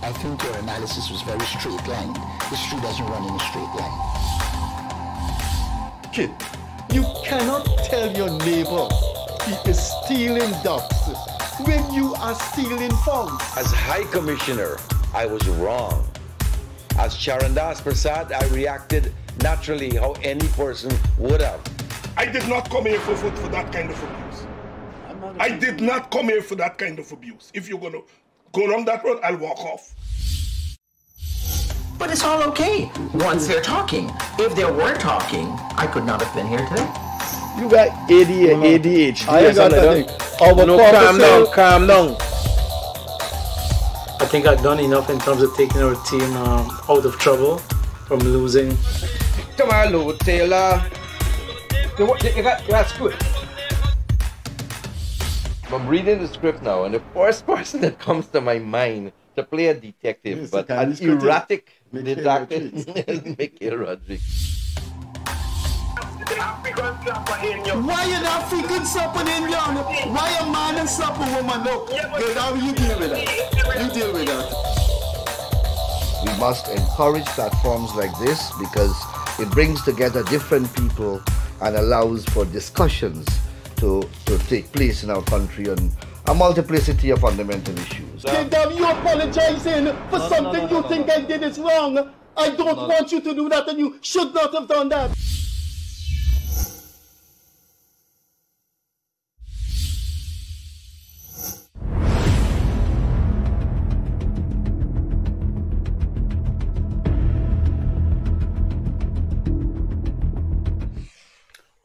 First of all, I think your analysis was very straight line. History doesn't run in a straight line. Kid, you cannot tell your neighbor he is stealing ducks when you are stealing funds. As High Commissioner, I was wrong. As Charrandass Persaud, I reacted naturally how any person would have. I did not come here for, for, for that kind of abuse. I did not come here for that kind of abuse. If you're going to go down that road, I'll walk off. But it's all okay once they're talking. If they were talking, I could not have been here today. You got AD, ADHD. I ain't got nothing. Our No, calm sale- down, calm down. I think I've done enough in terms of taking our team um, out of trouble from losing. Come on, Lou Taylor. You, wa- you got, that's good. I'm reading the script now, and the first person that comes to my mind to play a detective, Yes, but an erratic detective, Rodrigues. is Mikhail Rodrigues. Why you not freaking slapping Indian? Why a man and slap a woman? Look, girl, how you deal with that? You deal with that. We must encourage platforms like this because it brings together different people and allows for discussions to, to take place in our country on a multiplicity of fundamental issues. Kingdom, you apologizing for something you think I did is wrong. I don't want you to do that and you should not have done that.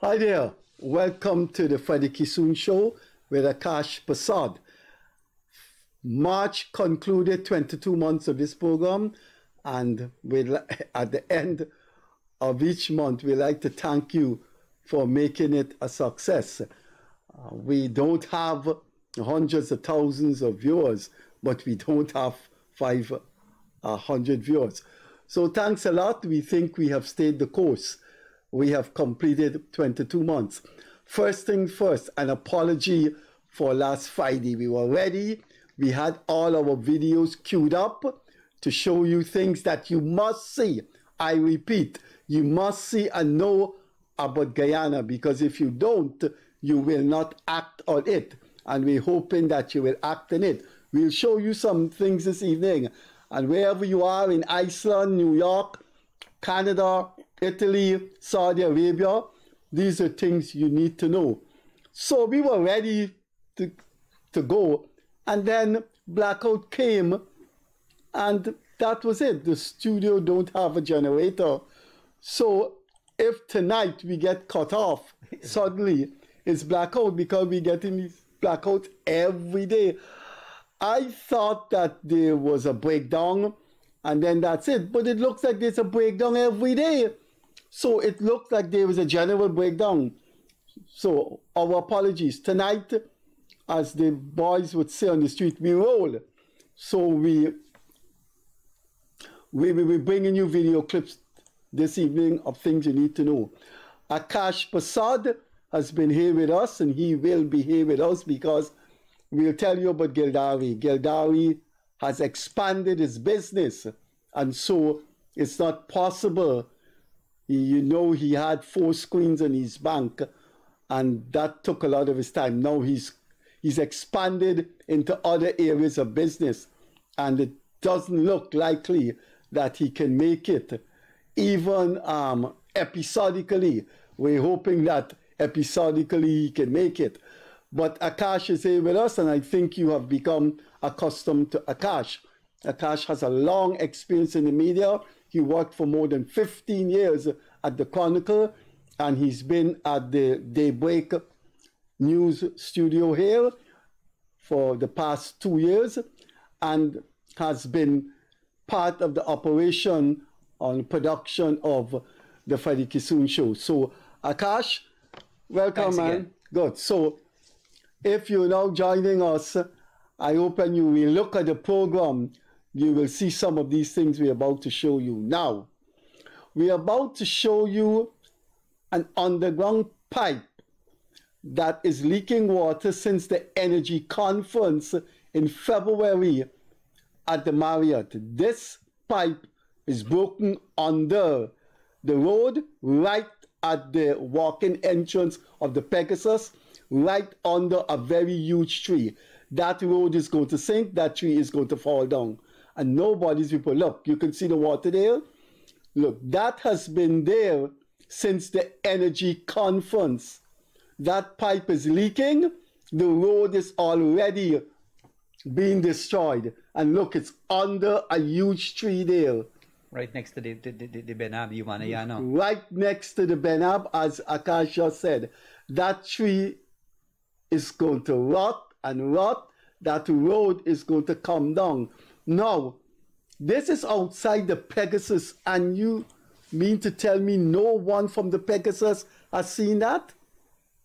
Hi there. Welcome to the Freddie Kissoon Show with Akash Prasad. March concluded 22 months of this program, and we'll, at the end of each month, we like to thank you for making it a success. Uh, we don't have hundreds of thousands of viewers, but we don't have five uh, viewers. So thanks a lot. We think we have stayed the course. We have completed 22 months. First thing first, an apology for last Friday. We were ready. We had all our videos queued up to show you things that you must see. I repeat, you must see and know about Guyana because if you don't, you will not act on it. And we're hoping that you will act on it. We'll show you some things this evening. And wherever you are in Iceland, New York, Canada, Italy, Saudi Arabia, these are things you need to know. So we were ready to, to go. And then blackout came and that was it. The studio don't have a generator. So if tonight we get cut off, suddenly it's blackout because we get in these blackouts every day. I thought that there was a breakdown and then that's it. But it looks like there's a breakdown every day. So it looked like there was a general breakdown. So our apologies. Tonight, as the boys would say on the street, we roll. So we we will be bringing you video clips this evening of things you need to know. Akash Prasad has been here with us and he will be here with us because we'll tell you about Gildarie. Gildarie has expanded his business and so it's not possible. You know, he had four screens in his bank and that took a lot of his time. Now he's he's expanded into other areas of business and it doesn't look likely that he can make it even um, episodically. We're hoping that episodically he can make it. But Akash is here with us, and I think you have become accustomed to Akash. Akash has a long experience in the media. He worked for more than 15 years at the Chronicle, and he's been at the Daybreak News studio here for the past two years and has been part of the operation on production of the Freddie Kissoon show. So, Akash, welcome, man. Good. So, if you're now joining us, I hope when you will look at the program, you will see some of these things we're about to show you. Now, we're about to show you an underground pipe that is leaking water since the energy conference in February at the Marriott. This pipe is broken under the road right at the walk-in entrance of the Pegasus, right under a very huge tree. That road is going to sink, that tree is going to fall down. And nobody's people, look, you can see the water there. Look, that has been there since the energy conference. That pipe is leaking. The road is already being destroyed. And look, it's under a huge tree there. Right next to the, the, the, the Benab Umana Yana. Right next to the Benab, as Akasha said. That tree is going to rot and rot. That road is going to come down. Now, this is outside the Pegasus, and you mean to tell me no one from the Pegasus has seen that?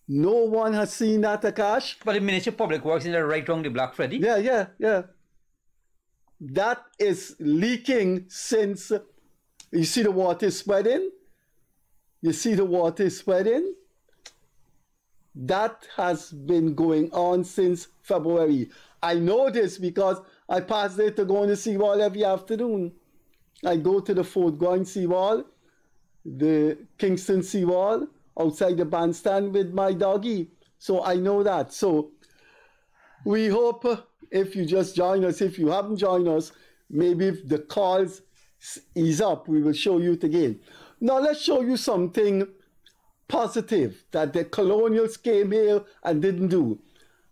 No one has seen that, Akash? But the Ministry of Public Works is right wrong the Black Freddy. Yeah, yeah, yeah. That is leaking since you see the water is spreading. You see the water is spreading. That has been going on since February. I know this because I pass there to go on the seawall every afternoon. I go to the Fort Gwyn seawall, the Kingston seawall, outside the bandstand with my doggy. So I know that. So we hope if you just join us, if you haven't joined us, maybe if the calls ease up, we will show you it again. Now let's show you something positive that the colonials came here and didn't do.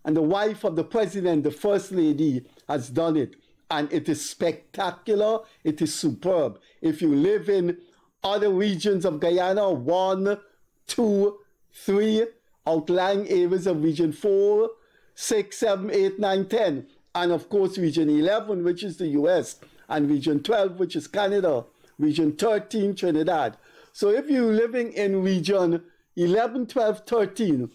And the wife of the president, the first lady, has done it. And it is spectacular. It is superb. If you live in other regions of Guyana, one, two, three, outlying areas of region four, six, seven, eight, nine, ten, and of course region 11, which is the US, and region 12, which is Canada, region 13, Trinidad. So if you're living in region 11, 12, 13,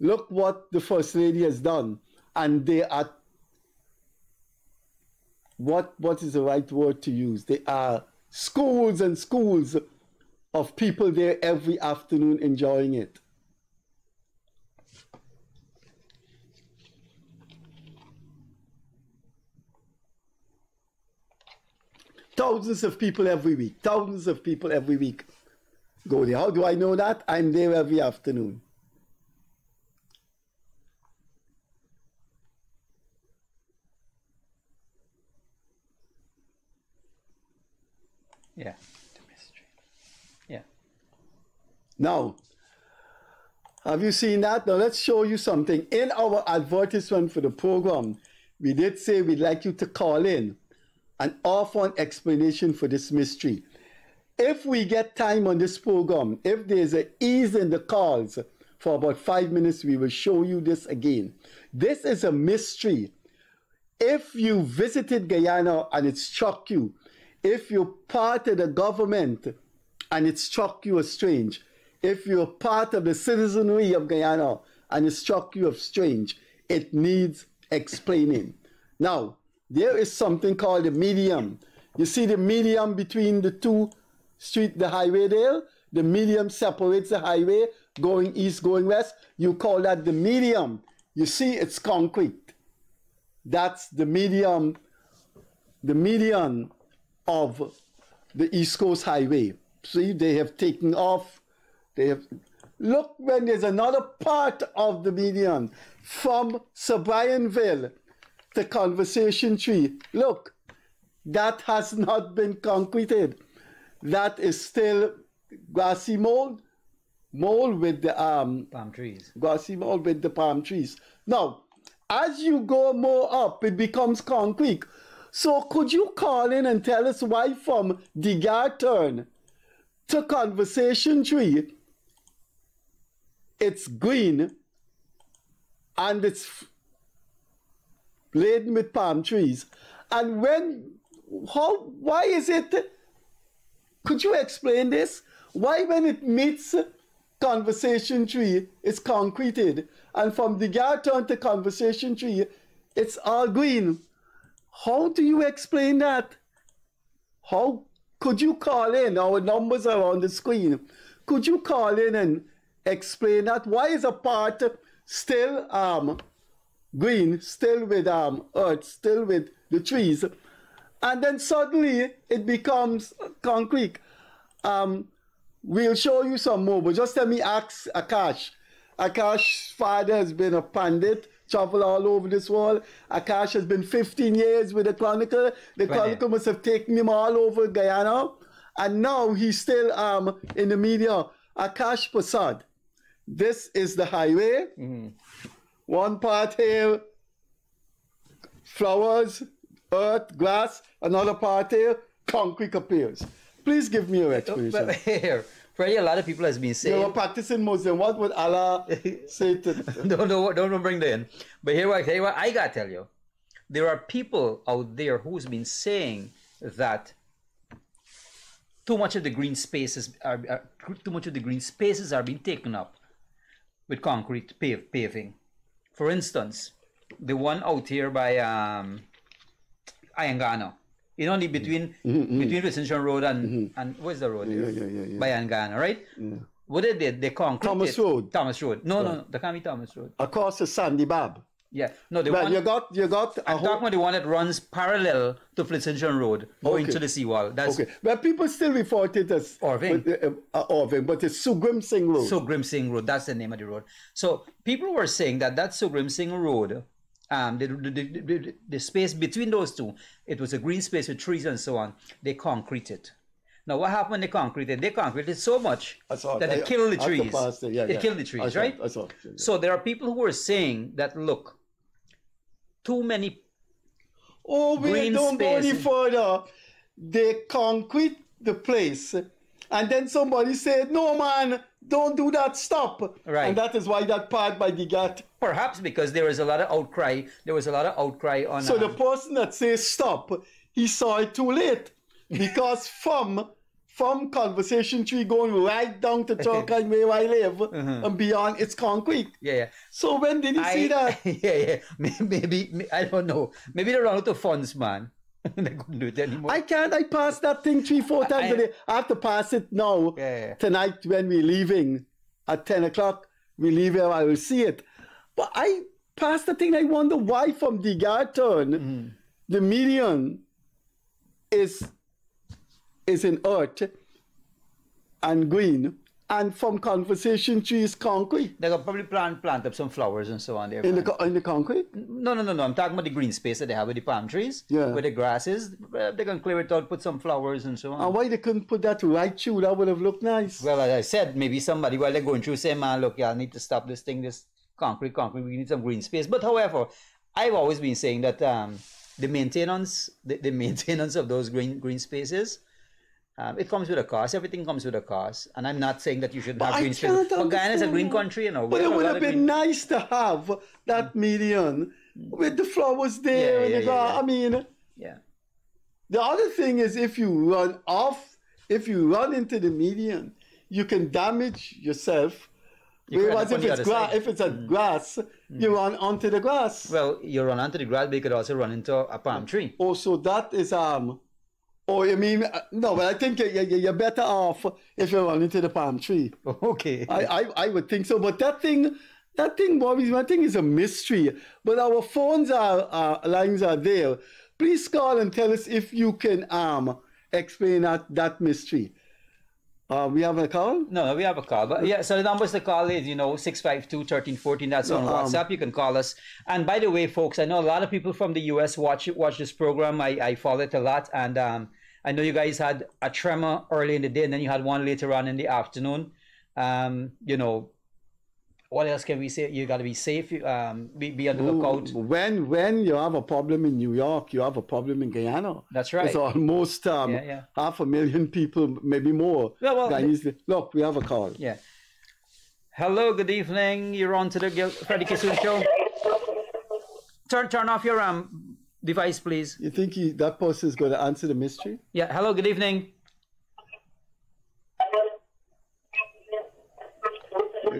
look what the First Lady has done. And they are, what, what is the right word to use? They are schools and schools of people there every afternoon enjoying it. Thousands of people every week, thousands of people every week go there. How do I know that? I'm there every afternoon. Yeah, the mystery. Yeah. Now, have you seen that? Now let's show you something. In our advertisement for the program, we did say we'd like you to call in and offer an explanation for this mystery. If we get time on this program, if there's an ease in the calls for about five minutes, we will show you this again. This is a mystery. If you visited Guyana and it struck you, if you're part of the government and it struck you as strange, if you're part of the citizenry of Guyana and it struck you as strange, it needs explaining. Now, there is something called the medium. You see the medium between the two street, the highway there? The medium separates the highway going east, going west. You call that the medium. You see, it's concrete. That's the medium, the median of the East Coast Highway. See, they have taken off. They have look when there's another part of the median from Subryanville to Conversation Tree. Look, that has not been concreted. That is still grassy mold, mold with the um palm trees. Grassy mold with the palm trees. Now, as you go more up, it becomes concrete. So could you call in and tell us why from the turn to Conversation Tree, it's green and it's laden with palm trees. And when, how, why is it, could you explain this? Why when it meets Conversation Tree, it's concreted, and from the turn to Conversation Tree, it's all green. How do you explain that? How could you call in? Our numbers are on the screen. Could you call in and explain that? Why is a part still um, green, still with um, earth, still with the trees, and then suddenly it becomes concrete. Um, we'll show you some more, but just let me ask Akash. Akash's father has been a pundit, traveled all over this world. Akash has been 15 years with the Chronicle. The Right. Chronicle must have taken him all over Guyana, and now he's still um, in the media. Akash Prasad. This is the highway. One part here, flowers, earth, grass. Another part here, concrete appears. Please give me your explanation. But here, Freddie, a lot of people has been You're a saying. practicing Muslim. What would Allah say to don't, don't, don't bring that in. But here, I tell you what, I gotta tell you, there are people out there who's been saying that too much of the green spaces are, are too much of the green spaces are being taken up with concrete pave, paving. For instance, the one out here by um, Ayanganna. You know, the between between Vincent Road and and where's the road? Mm-hmm, Yeah, yeah, yeah, yeah. Right? What they did, they concrete Thomas it- Road. Thomas Road. No, no, no, that can't be Thomas Road. Across the Sandy Babb. Yeah, no, the Well, one you got you got a I'm whole, talking about the one that runs parallel to Flintstone Road, going Okay. to the seawall. That's Okay, but people still refer to it as Irving. but, uh, uh, Irving, but it's Sugrim Singh Road. Sugrim Singh Road, that's the name of the road. So people were saying that that Sugrim Singh Road, um, the, the, the, the, space between those two, it was a green space with trees and so on. They concreted. Now, what happened when they concreted? They concreted so much I that they, killed the I trees. Yeah, it yeah. killed the I trees, saw right? I saw. Yeah. So there are people who are saying that look, too many Oh, we don't go any further. They concrete the place, and then somebody said, "No, man, don't do that. Stop." Right. And that is why that part by the gate. perhaps because there was a lot of outcry. There was a lot of outcry on. So the um, person that says stop, he saw it too late, because from from conversation tree going right down to Turkeyen where I live and beyond, it's concrete. yeah, yeah. So when did you I, see that? yeah, yeah. May- Maybe, I don't know. Maybe they run out of funds, man. they couldn't do it anymore. I can't. I pass that thing three, four times I- a day. I have to pass it now. Yeah, yeah. Tonight when we're leaving at 10 o'clock, we leave here, I will see it. But I pass the thing, I wonder why from the garden, Mm-hmm. the median is is in earth and green, and from conversation trees, concrete. they could probably plant plant up some flowers and so on there. In the, in the concrete? no, no, no, no. I'm talking about the green space that they have with the palm trees, Yeah. where the grass is. Uh, They can clear it out, put some flowers and so on. And why they couldn't put that to right through? That would have looked nice. Well, as I said, maybe somebody while they're going through say, man, look, yeah, I need to stop this thing, this concrete, concrete, we need some green space. But however, I've always been saying that um, the maintenance, the, the maintenance of those green green spaces, um, it comes with a cost. Everything comes with a cost. And I'm not saying that you should have I green spaces. can't But Guyana is a green country, you know. But it would have been green- nice to have that median with the flowers there Yeah, and yeah, the yeah. I mean, Yeah. the other thing is if you run off, if you run into the median, you can damage yourself. You Whereas end up on if it's. Mm. if it's a grass, you run onto the grass. Well, you run onto the grass, but you could also run into a palm tree. Also, that is um. Oh, you mean uh, no? But I think you, you, you're better off if you run into the palm tree. Okay. I, I, I would think so. But that thing, that thing me. That thing is a mystery. But our phones are, uh, lines are there. Please call and tell us if you can um explain that, that mystery. Uh, we have a call? No, no, we have a call. But yeah, so the numbers to call is, you know, 652 1314. That's on um, WhatsApp. You can call us. And by the way, folks, I know a lot of people from the US watch watch this program. I, I follow it a lot. And um, I know you guys had a tremor early in the day and then you had one later on in the afternoon. Um, you know, what else can we say? You got to be safe. Um, be, be on the lookout. When when you have a problem in New York, you have a problem in Guyana. That's right. It's almost um, Yeah, yeah. half a million people, maybe more. Yeah, well, Guyanese- Look, we have a call. Yeah. Hello, good evening. You're on to the Gil- Freddie Kissoon show. Turn turn off your um device, please. You think he, that person is going to answer the mystery? Yeah. Hello, good evening.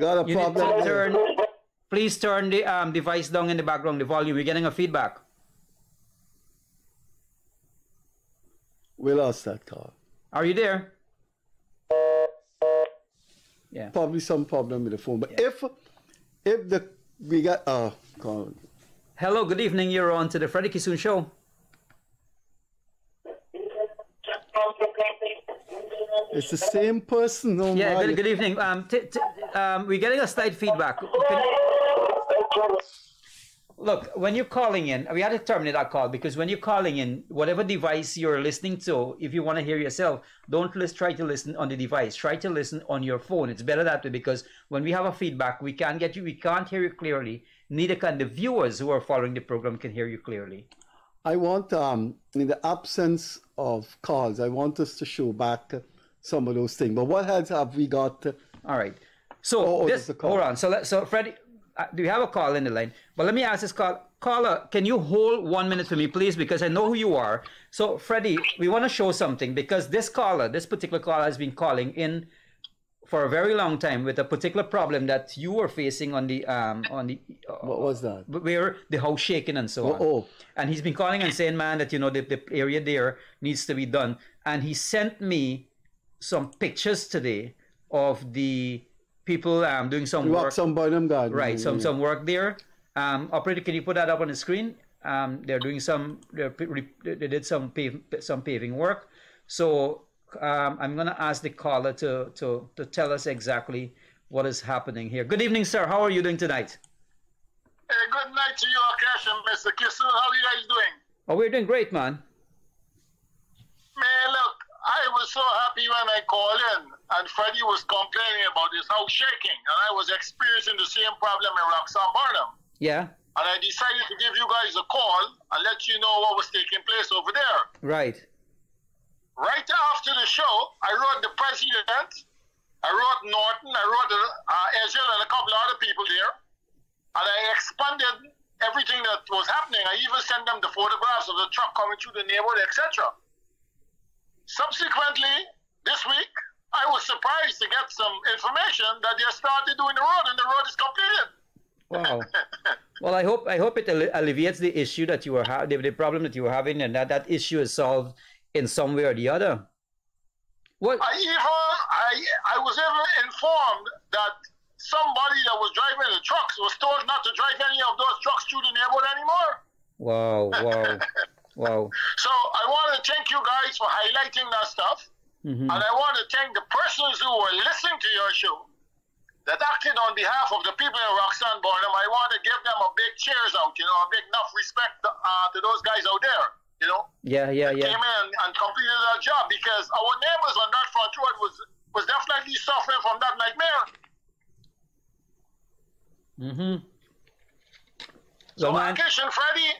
got a you problem. Turn, please turn the um, device down in the background, the volume. We're getting a feedback. We lost that call. Are you there? Yeah. Probably some problem with the phone. But yeah. if if the we got uh call. Hello, good evening. You're on to the Freddie Kissoon show. It's the same person. No yeah, good, good, evening. Um, um, we're getting a slight feedback. Look, when you're calling in, we had to terminate our call because when you're calling in, whatever device you're listening to, if you want to hear yourself, don't list, try to listen on the device. Try to listen on your phone. It's better that way because when we have a feedback, we can't get you, we can't hear you clearly. Neither can the viewers who are following the program can hear you clearly. I want, um, in the absence of calls, I want us to show back some of those things. But what else have we got? All right. So Oh, oh, this, there's call. hold on. So let, so Freddie, uh, do we have a call in the line? But let me ask this call caller. Can you hold one minute for me, please? Because I know who you are. So Freddie, we want to show something because this caller, this particular caller, has been calling in for a very long time with a particular problem that you were facing on the um on the uh, What was that? where the house shaking and so on. Oh, oh. And he's been calling and saying, man, that you know the, the area there needs to be done. And he sent me some pictures today of the people um doing some You work. walk some Burnham Garden. Right, some yeah. some work there. Um, operator, can you put that up on the screen? Um, they're doing some. They're, they did some pave, some paving work. So um, I'm gonna ask the caller to to to tell us exactly what is happening here. Good evening, sir. How are you doing tonight? Hey, good night to you, Akash and Mr. Kissoon. How are you guys doing? Oh, we're doing great, man. Man, look, I was so happy when I called in and Freddie was complaining about his house shaking, and I was experiencing the same problem in Roxanne Burnham. Yeah. And I decided to give you guys a call and let you know what was taking place over there. Right. Right after the show, I wrote the president, I wrote Norton, I wrote uh, Ezra and a couple other people there, and I expanded everything that was happening. I even sent them the photographs of the truck coming through the neighborhood, etc. Subsequently, this week, I was surprised to get some information that they started doing the road and the road is completed. Wow. well, I hope I hope it alleviates the issue that you were ha- the, the problem that you were having, and that that issue is solved in some way or the other. What? I even I I was even informed that somebody that was driving the trucks was told not to drive any of those trucks through the neighborhood anymore. Wow! Wow! wow! So I want to thank you guys for highlighting that stuff, Mhm. and I want to thank the persons who were listening to your show that acted on behalf of the people in Roxanne Burnham. I want to give them a big cheers out, you know, a big enough respect uh, to those guys out there, you know. Yeah, yeah, yeah. came in and completed our job because our neighbors on that front road was was definitely suffering from that nightmare. Mm-hmm. So, Well, man, and Freddie,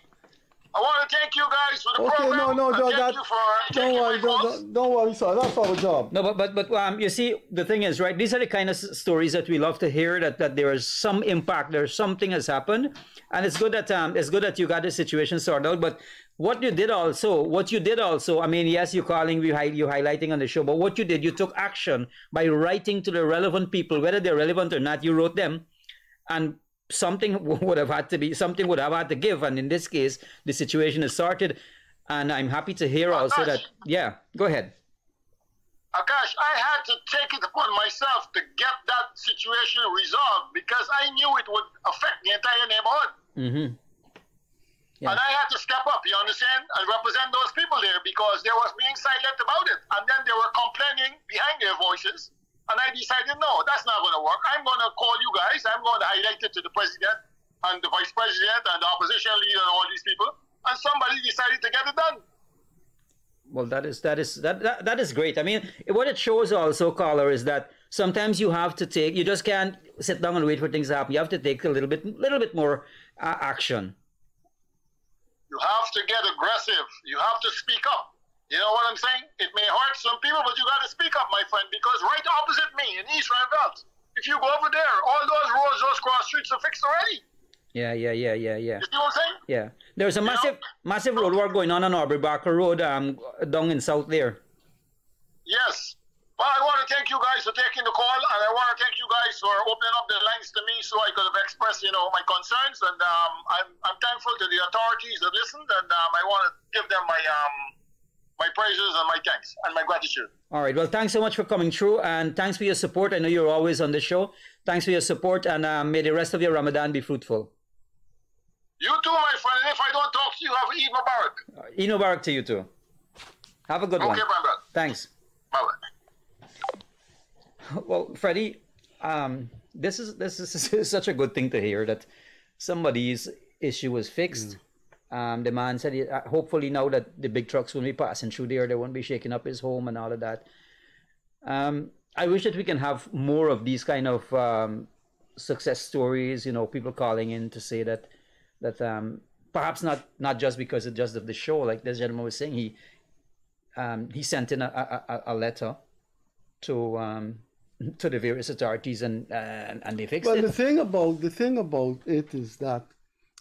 I want to thank you guys for the Okay, program. no, no, no, thank that, you for don't worry, don't, don't, don't worry, sir. That's our job. No, but but but um, you see, the thing is, right? These are the kind of s- stories that we love to hear. That that there is some impact, there's something has happened, and it's good that um, it's good that you got the situation sorted out. But what you did also, what you did also, I mean, yes, you're calling, you hi- you highlighting on the show, but what you did, you took action by writing to the relevant people, whether they're relevant or not. You wrote them, and something would have had to be something would have had to give, and in this case, the situation is sorted. And I'm happy to hear also that, yeah, go ahead. Akash, I had to take it upon myself to get that situation resolved because I knew it would affect the entire neighborhood. Mm-hmm. And I had to step up, you understand, and represent those people there because they was being silent about it. And then they were complaining behind their voices. And I decided, no, that's not going to work. I'm going to call you guys. I'm going to highlight it to the president and the vice president and the opposition leader and all these people. And somebody decided to get it done. Well, that is that is that, that that is great. I mean, what it shows also, caller, is that sometimes you have to take. You just can't sit down and wait for things to happen. You have to take a little bit, little bit more uh, action. You have to get aggressive. You have to speak up. You know what I'm saying? It may hurt some people, but you got to speak up, my friend, because right opposite me in East Ruimveldt, if you go over there, all those roads, those cross streets are fixed already. Yeah, yeah, yeah, yeah, yeah. You see what I'm saying? Yeah, there's a massive, massive road work going on on Aubrey Barker Road, um, down in South there. Yes. Well, I want to thank you guys for taking the call, and I want to thank you guys for opening up the lines to me so I could have expressed, you know, my concerns. And um, I'm, I'm thankful to the authorities that listened, and um, I want to give them my um, my praises and my thanks and my gratitude. All right. Well, thanks so much for coming through, and thanks for your support. I know you're always on the show. Thanks for your support, and uh, may the rest of your Ramadan be fruitful. You too, my friend. And if I don't talk to you, have Eid Mubarak. Eid Mubarak to you too. Have a good Okay, one. my brother. Thanks. Bye-bye. Well, Freddie, um, this is this is such a good thing to hear that somebody's issue was fixed. Um, the man said, uh, hopefully now that the big trucks will be passing through there, they won't be shaking up his home and all of that. Um, I wish that we can have more of these kind of um, success stories. You know, people calling in to say that that um, perhaps not not just because of just of the show, like this gentleman was saying, he um, he sent in a, a, a letter to um, to the various authorities and uh, and they fixed well, it. the thing about the thing about it is that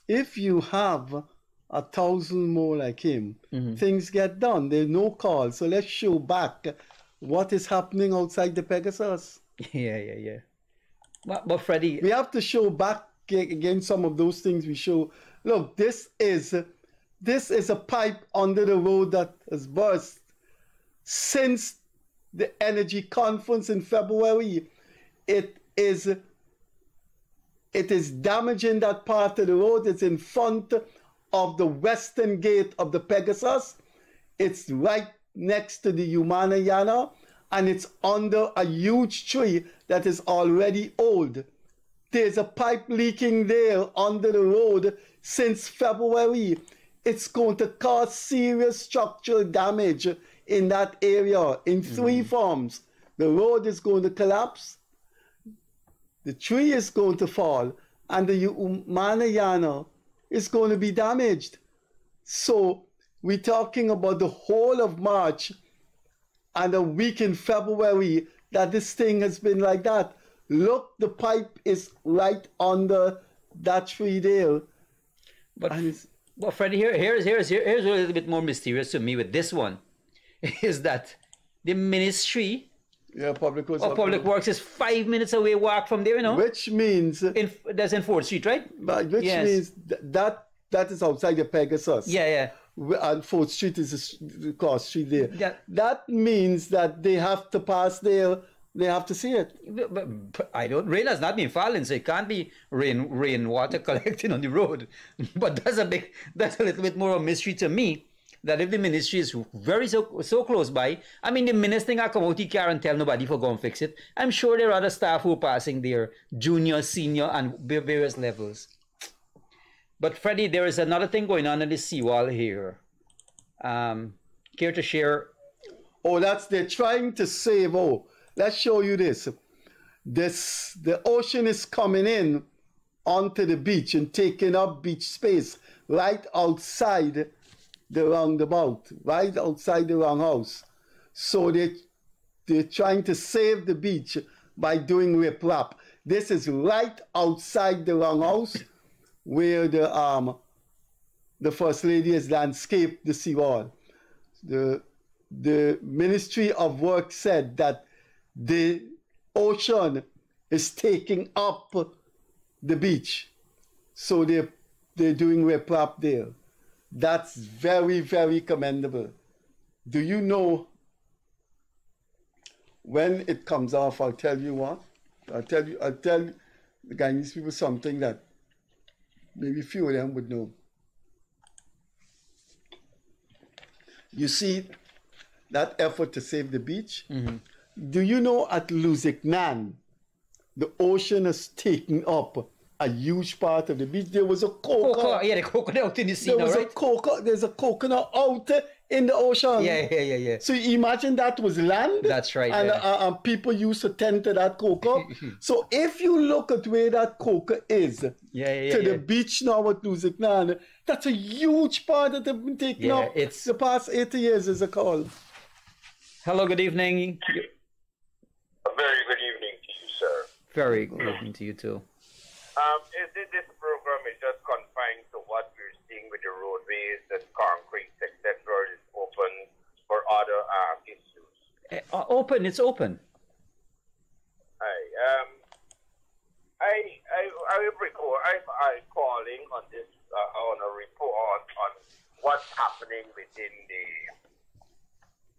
if you have a thousand more like him, Mm-hmm. things get done. There's no call. So let's show back what is happening outside the Pegasus. Yeah, yeah, yeah. But, but Freddie, we have to show back again some of those things we show. Look, this is this is a pipe under the road that has burst since the energy conference in February. It is it is damaging that part of the road. It's in front of the western gate of the Pegasus. It's right next to the Umana Yana and it's under a huge tree that is already old. There's a pipe leaking there under the road since February. It's going to cause serious structural damage in that area in hmm. three forms. The road is going to collapse, the tree is going to fall, and the Umana Yana is going to be damaged. So we're talking about the whole of March and a week in February that this thing has been like that. Look, the pipe is right under that tree there. But well, Freddie, here, here's here's here, here's a little bit more mysterious to me with this one, is that the ministry yeah, public works, oh, of public works is five minutes away walk from there, you know. Which means in that's in Fourth Street, right? But which Yes. means th- that that is outside the Pegasus. Yeah, yeah. And Fourth Street is the cross street there. Yeah. That means that they have to pass there. They have to see it. But, but- but I don't rain has not been falling, so it can't be rain rainwater collecting on the road. But that's a big that's a little bit more of a mystery to me. That if the ministry is very so so close by, I mean the minister can come out, can't tell nobody for go and fix it. I'm sure there are other staff who are passing there, junior, senior, and various levels. But Freddie, there is another thing going on in the seawall here. Um, care to share? Oh, that's they're trying to save. Oh, let's show you this. This the ocean is coming in onto the beach and taking up beach space right outside the roundabout, right outside the roundhouse. So they they're trying to save the beach by doing riprap. This is right outside the roundhouse where the um the first lady has landscaped the seawall. The the Ministry of Work said that the ocean is taking up the beach. So they're, they're doing riprap there. That's very, very commendable. Do you know when it comes off? I'll tell you what. I'll tell you, I'll tell the Guyanese people something that maybe few of them would know. You see that effort to save the beach? Mm-hmm. Do you know at Lusignan, the ocean has taken up a huge part of the beach? There was a coconut. Coconut, yeah, the coconut out in the sea there now, was right? a coconut. There's a coconut out in the ocean. Yeah, yeah, yeah, yeah. So you imagine that was land. That's right, And, yeah. uh, and people used to tend to that coca. so if you look at where that coca is, Yeah, yeah, to yeah. the beach now at Lusignan, that's a huge part that they've been taken Yeah, up it's- the past 80 years, as a call. Hello, good evening. A very good evening to you, sir. Very good evening to you too. Um, is it, this program is just confined to what we're seeing with the roadways, the concrete, etc. or Is open for other um, issues? Eh, uh, open, it's open. I um, I I I recall I I calling on this uh, on a report on what's happening within the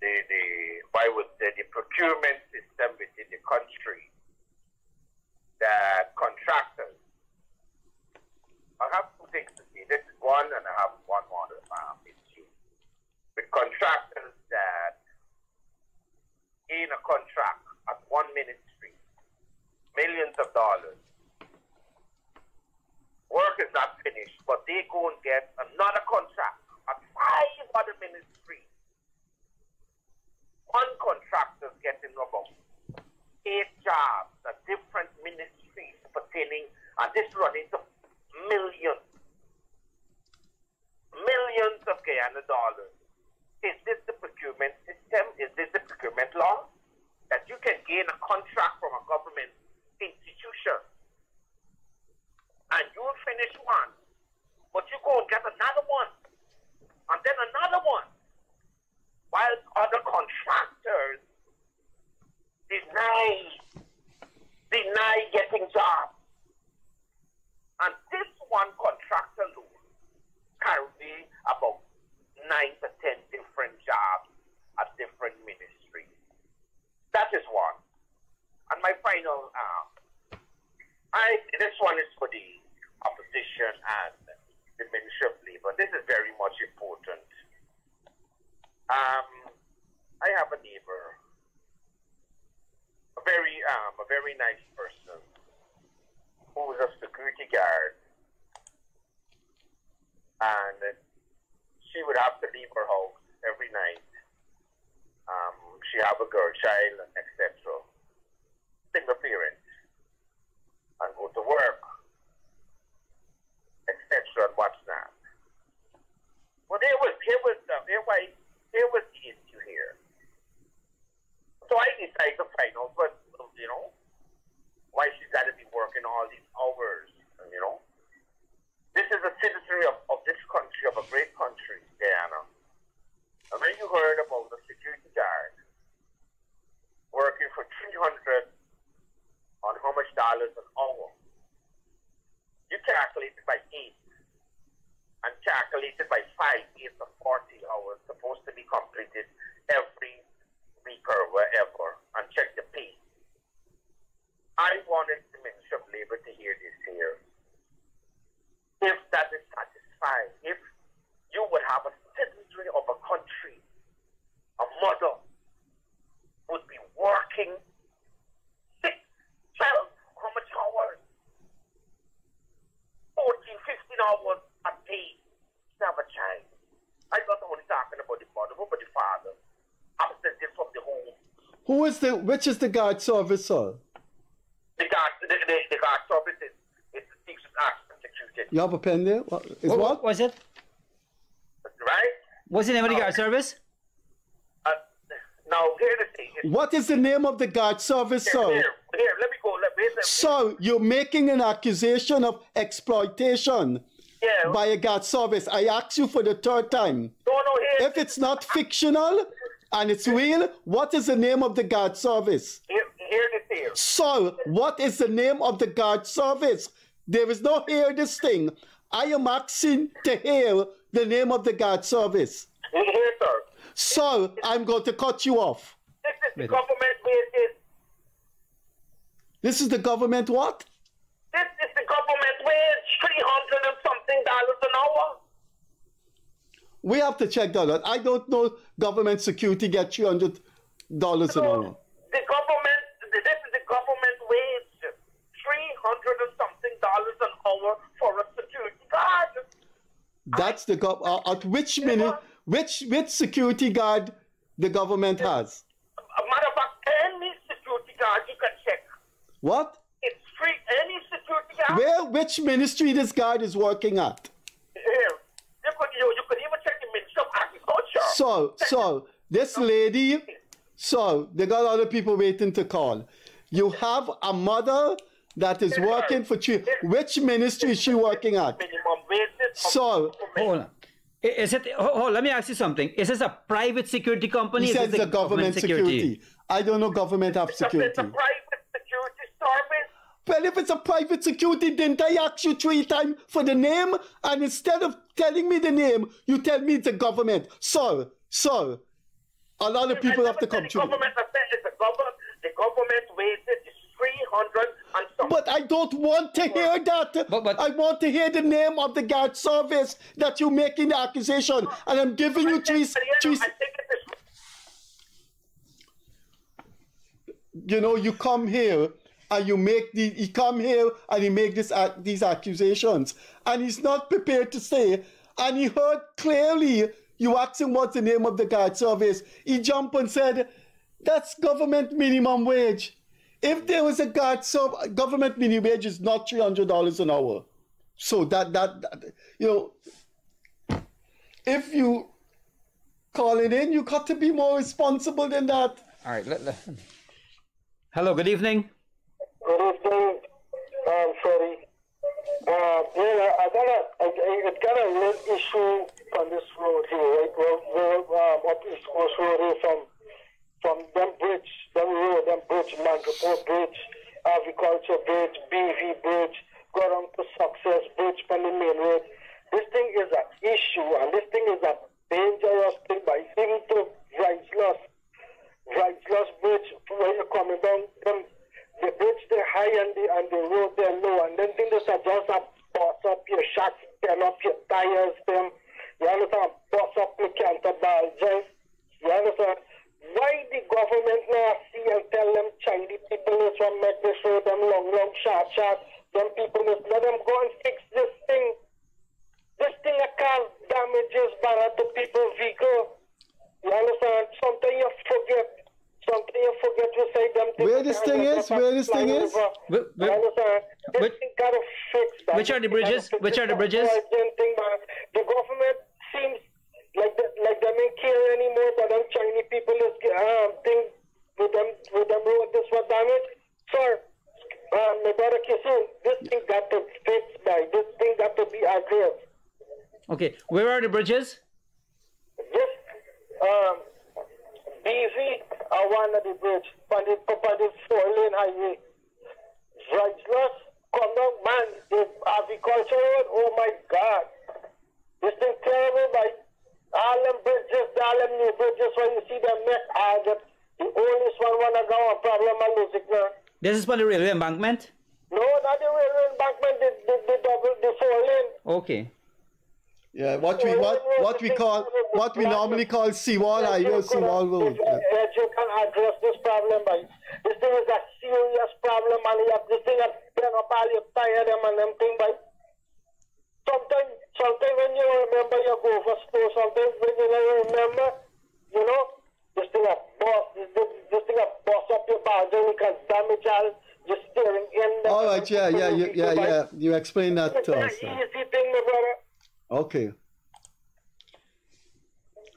the the I would say the procurement system within the country that contractors. I have two things to see. This is one, and I have one more um, issue contractors that in a contract at one ministry millions of dollars. Work is not finished, but they go and get another contract at five other ministries. One contractor is getting about eight jobs at different ministries pertaining, and this running to millions, millions of Guyana dollars. Is this the procurement system? Is this the procurement law? That you can gain a contract from a government institution and you'll finish one, which is the guard service, sir? The guard, the, the, the guard service is, is the things executed. You have a pen there? What, is What, what? was it? Right? What's the name of the guard service? Uh, now, here the thing. What is the name of the guard service, Here, sir? here, here, let me go. Let me, let So you're making an accusation of exploitation Yeah. by a guard service. I ask you for the third time. No, no, here, If it's not fictional and it's real, what is the name of the guard service? here, here the thing. So, what is the name of the guard service? There is no hear this thing. I am asking to hear the name of the guard service. Here, sir. So, I'm going to cut you off. This is the government wages. This is the government what? This is the government wage, 300 and something dollars an hour. We have to check that out. I don't know government security get $300 an hour. The government, this is the government wage, 300 and something dollars an hour for a security guard. That's the gov. Uh, at which minute, which which security guard the government has? A matter of fact, any security guard you can check. What? It's free. Any security guard. Where? Which ministry this guard is working at? Here, you could, you, you could even check the Ministry of Agriculture. So, so this lady, so they got other people waiting to call. You have a mother that is working for three. Which ministry is she working at? minimum wages. So, Hold on. Is it? Hold, hold, let me ask you something. Is this a private security company? he says this the government security. I don't know government have It's a, security. it's a private security service. Well, if it's a private security, didn't I ask you three times for the name? And instead of telling me the name, you tell me it's a government. So, so, a lot of people have to come the through. government, I said it's a government. The government wages is 300 and something. But I don't want to hear that. But- but- I want to hear the name of the guard service that you're making the accusation. And I'm giving you three, three I think you know, you come here and you make the he come here and he make this these accusations. And he's not prepared to say and he heard clearly you asked him what's the name of the guard service he jumped and said that's government minimum wage. If there was a guard sub government minimum wage is not three hundred dollars an hour. So that, that that you know if you call it in you got to be more responsible than that. All right let, let. hello good evening Good evening, um, Freddie. Uh, yeah, I got a, I, I got a real issue on this road here, right? Well, well um, up East Coast Road here from, from them bridge, them road, them bridge, Mandraport Bridge, Agriculture Bridge, BV Bridge, go down to Success Bridge from the main road. This thing is an issue, and this thing is a dangerous thing, but even to Riceless, Riceless Bridge, where you're coming down, them the bridge they're high and the, and the road they're low, and then things are just a boss up your shocks, turn up your tires, them. You understand? Boss up your counterball, just. You understand? Why the government now see and tell them Chinese people is from make this road them long, long, short, short. Them people must let them go and fix this thing. This thing that cause damages bad to people's vehicle. You understand? Sometimes you forget something you forget to say them Where this thing is? Where this thing is? Which, which, which are the bridges? Which are the bridges? The government seems like the, like they don't care anymore, but them Chinese people is um thing with them with them road this was damage. Sir, um, my brother Kissoon, this thing got to fix by this thing got to be addressed. Okay, where are the bridges? This um BV are one of the bridge on the, on the four lane highway. Riceless, come down, man, the agriculture road, oh my God. This thing terrible, but all them bridges, all them new bridges, when you see them met, I get the oldest one wanna go on problem and lose it now. This is for the railway embankment? No, not the railway embankment, the, the, the double, the four lane. Okay. Yeah, what we what what we call what we normally call seawall or seawall road. Yeah. you can address this problem by this thing is a serious problem and you have this thing that turn up all your tire them and them thing by sometimes sometimes when you remember you go for store, sometimes when you remember, you know, this thing a boss this, this, this thing a boss up your and it can damage all your steering in All right, yeah, yeah, you, yeah, yeah. You explain that to us. It's an easy thing, my brother. Okay.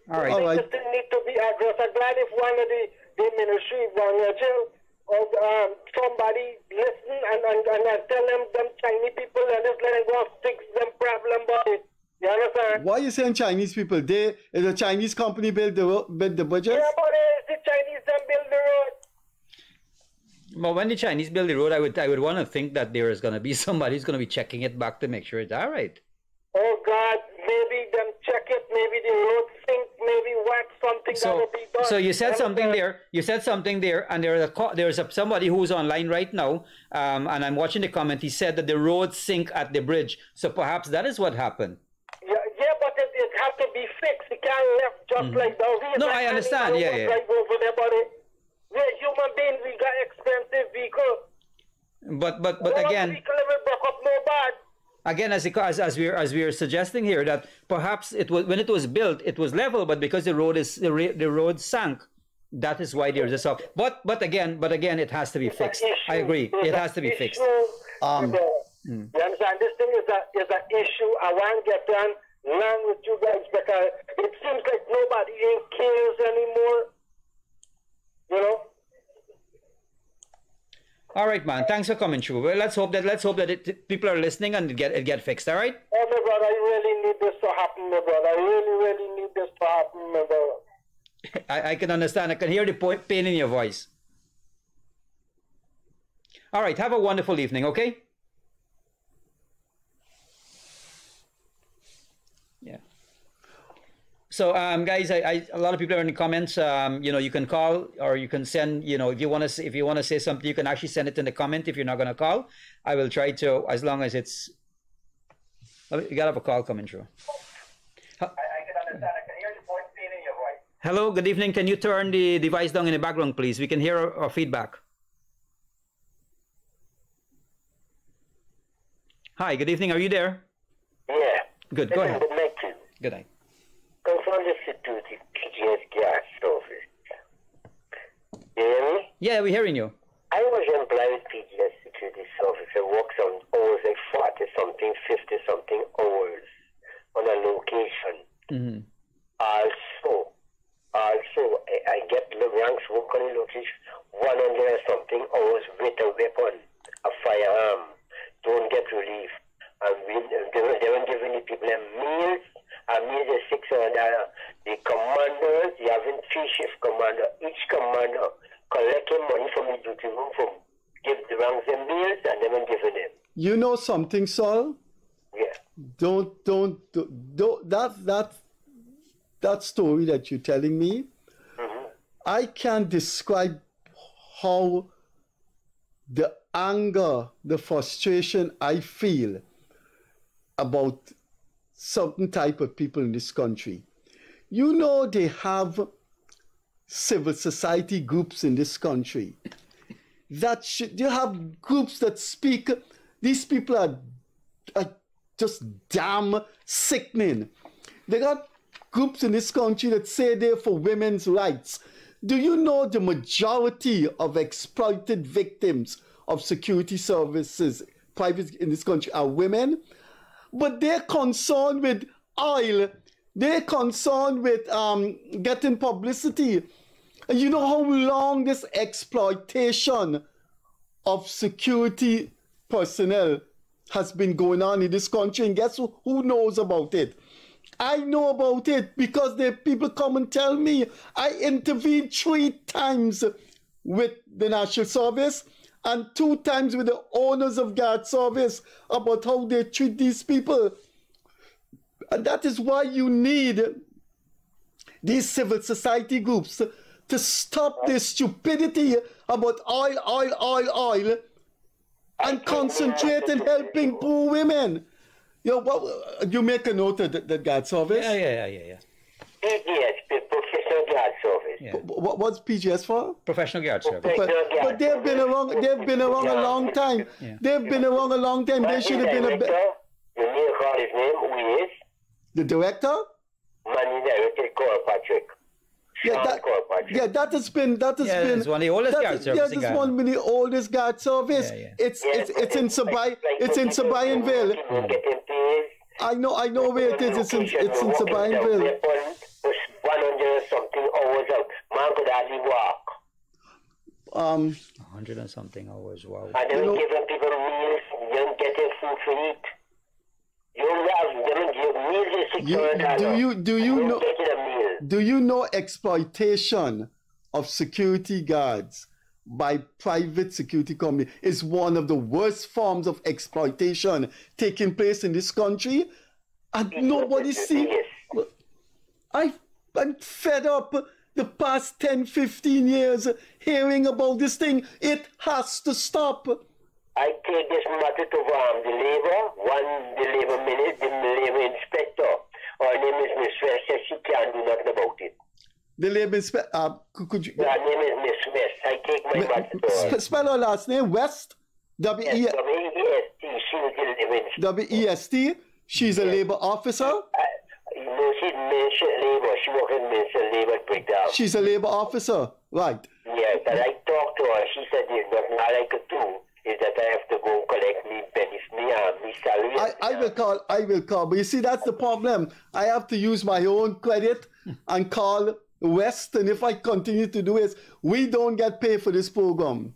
All right. All right. This thing need to be addressed. I'm glad if one of the, the ministry run your jail or um, somebody listen and, and, and, and tell them them Chinese people and just let them go and fix them problem, but you understand? Why are you saying Chinese people? They is a Chinese company build the ro- build the budget? Yeah, but it's the Chinese them build the road. Well, when the Chinese build the road, I would I would want to think that there is going to be somebody who's going to be checking it back to make sure it's all right. Oh God, maybe them check it, maybe the road sink, maybe wax something So, that'll be done. so you said something there. You said something there, and there's a there's a, somebody who's online right now, um, and I'm watching the comment. He said that the road sink at the bridge. So perhaps that is what happened. Yeah, yeah, but it, it has to be fixed. It can't left just like that. We Mm-hmm. No, I understand. Yeah, that yeah. Drive over there, but it, we're human beings. We got expensive vehicle. But but but Our again, vehicle never broke up no bad. again as as as we're as we're suggesting here that perhaps it was when it was built it was level, but because the road is the, ra- the road sank. That is why there's a soft. But but again, but again, it has to be fixed. I agree. It has to be fixed. Um, the- Mm. You understand? This thing is a is an issue. I want to get done, learn with you guys because it seems like nobody ain't cares anymore. You know. All right, man. Thanks for coming through. Well, let's hope that let's hope that it, people are listening and it get it get fixed. All right. Oh my brother, I really need this to happen, my brother. I really, really need this to happen, my brother. I, I can understand. I can hear the pain in your voice. All right. Have a wonderful evening. Okay. Yeah. So, um, guys, I, I, a lot of people are in the comments. Um, you know, you can call or you can send. You know, if you want to, if you want to say something, you can actually send it in the comment. If you're not going to call, I will try to, as long as it's. Oh, You got to have a call coming through. I, I can understand. I can hear voice pain in your voice. Hello, good evening. Can you turn the device down in the background, please? We can hear our, our feedback. Hi, good evening. Are you there? Yeah. Good, go ahead. Good night to you. Good night. Confront the security Gas office. You hear me? Yeah, we're hearing you. I was employed with PGS security service. I worked some hours, like 40 something, 50 something hours on a location. Mm-hmm. Also, also, I, I get the ranks work on a location 100 and something hours with a weapon, a firearm. Don't get relief. And we, they, were, they weren't giving the people their meals. A meal is six. The commanders, you having three shift commander. Each commander collecting money from the duty room from give the ranks their meals and then giving them. You know something, Saul? Yeah. Don't, don't, don't, don't that, that, that story that you're telling me, mm-hmm. I can't describe how the anger, the frustration I feel about certain type of people in this country. You know they have civil society groups in this country. That should you have groups that speak these people are, are just damn sickening. They got groups in this country that say they're for women's rights. Do you know the majority of exploited victims of security services private in this country are women but they're concerned with oil they're concerned with um, getting publicity and you know how long this exploitation of security personnel has been going on in this country? And guess who, who knows about it? I know about it because the people come and tell me. I intervened three times with the National Service and two times with the owners of God's Service about how they treat these people. And that is why you need these civil society groups to stop this stupidity about oil, oil, oil, oil, and concentrate in helping poor women. You know, what, you make a note of that, that guard service? Yeah, yeah, yeah, yeah, yeah. PGS, Professional Guard Service. What, what's PGS for? Professional guard service. But, but they've been around. They've been around a long time. They've been around a long time. They should have been a. Be- You may call his name, who he is? the director? Manny Director Cole Patrick. Yeah, Sean that, Patrick. yeah, that has been that has Yeah, been it's one of the oldest that guard is- service Yeah, in this one of the oldest guard service. It's it's it's in Sabai it's in Subryanville. I know I know where it is. It's in it's in Subryanville. 100 something hours out. Man could hardly walk. Um, 100 and something hours, wow. And they were giving people meals, you don't get food to eat. You don't have, they give meals is you, secure. do you do you know Getting a meal. do you know exploitation of security guards by private security company is one of the worst forms of exploitation taking place in this country and nobody see I I'm fed up the past 10 15 years hearing about this thing it has to stop I take this matter to um, the labor, one, the labor minister, the labor inspector. Her name is Miss West, says she can't do nothing about it. the labor inspe- uh, could, you Her name is Miss West. I take my matter to her. sp- spell her last name West W E W-E-S-T, she's the labor inspector. W E S T she's a labor officer You know, she's of Labor. She works in Minister Labor breakdown. she's a labor officer right Yeah, but I talked to her. She said there's nothing I could do is that I have to go collect me benefits, me, uh, me salary. I, I will call I will call but you see that's the problem I have to use my own credit and call West and if I continue to do this we don't get paid for this program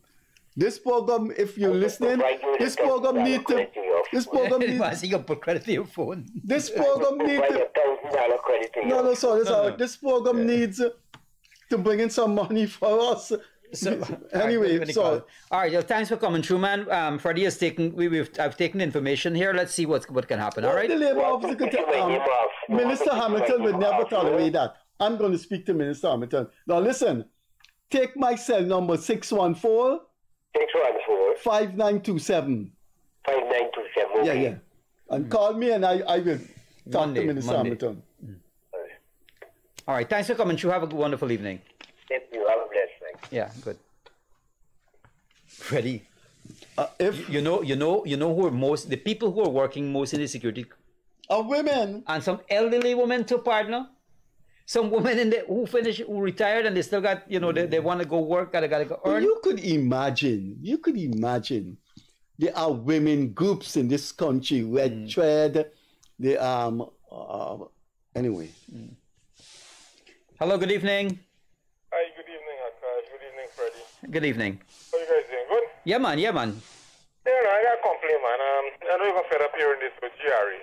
this program if you're listening this program need to this program need, you can put credit to your phone. this program need to $1,000 credit to no no sorry No, sorry no. this program needs to bring in some money for us anyway What do so call all right, well, thanks for coming through, man. Um, Freddie has taken we, we've I've taken information here. Let's see what's what can happen. All right. The Labour officer could tell, um, Minister Hamilton would never tolerate that. I'm going to speak to Minister Hamilton. Now listen, take my cell number 614 614 5927. 5927. Yeah, yeah. And call me and I, I will talk Monday, to Minister Monday. Hamilton. All right. Thanks for coming through. Have a wonderful evening. Thank you. Have a blessed night. Yeah, good. Freddie, Uh, if you know, you know, you know who are most the people who are working most in the security are women and some elderly women too, partner. Some women in the who finish who retired and they still got you know they, they want to go work gotta gotta go earn. You could imagine. You could imagine. There are women groups in this country where mm. tread the um uh, anyway. Mm. Hello, good evening. Hi, good evening, Akash. Good evening, Freddie. Good evening. How you guys doing? Good? Yeah, man. Yeah, man. Yeah, no, I got a complaint, man. Um, I know you're fed up hearing this with GRA.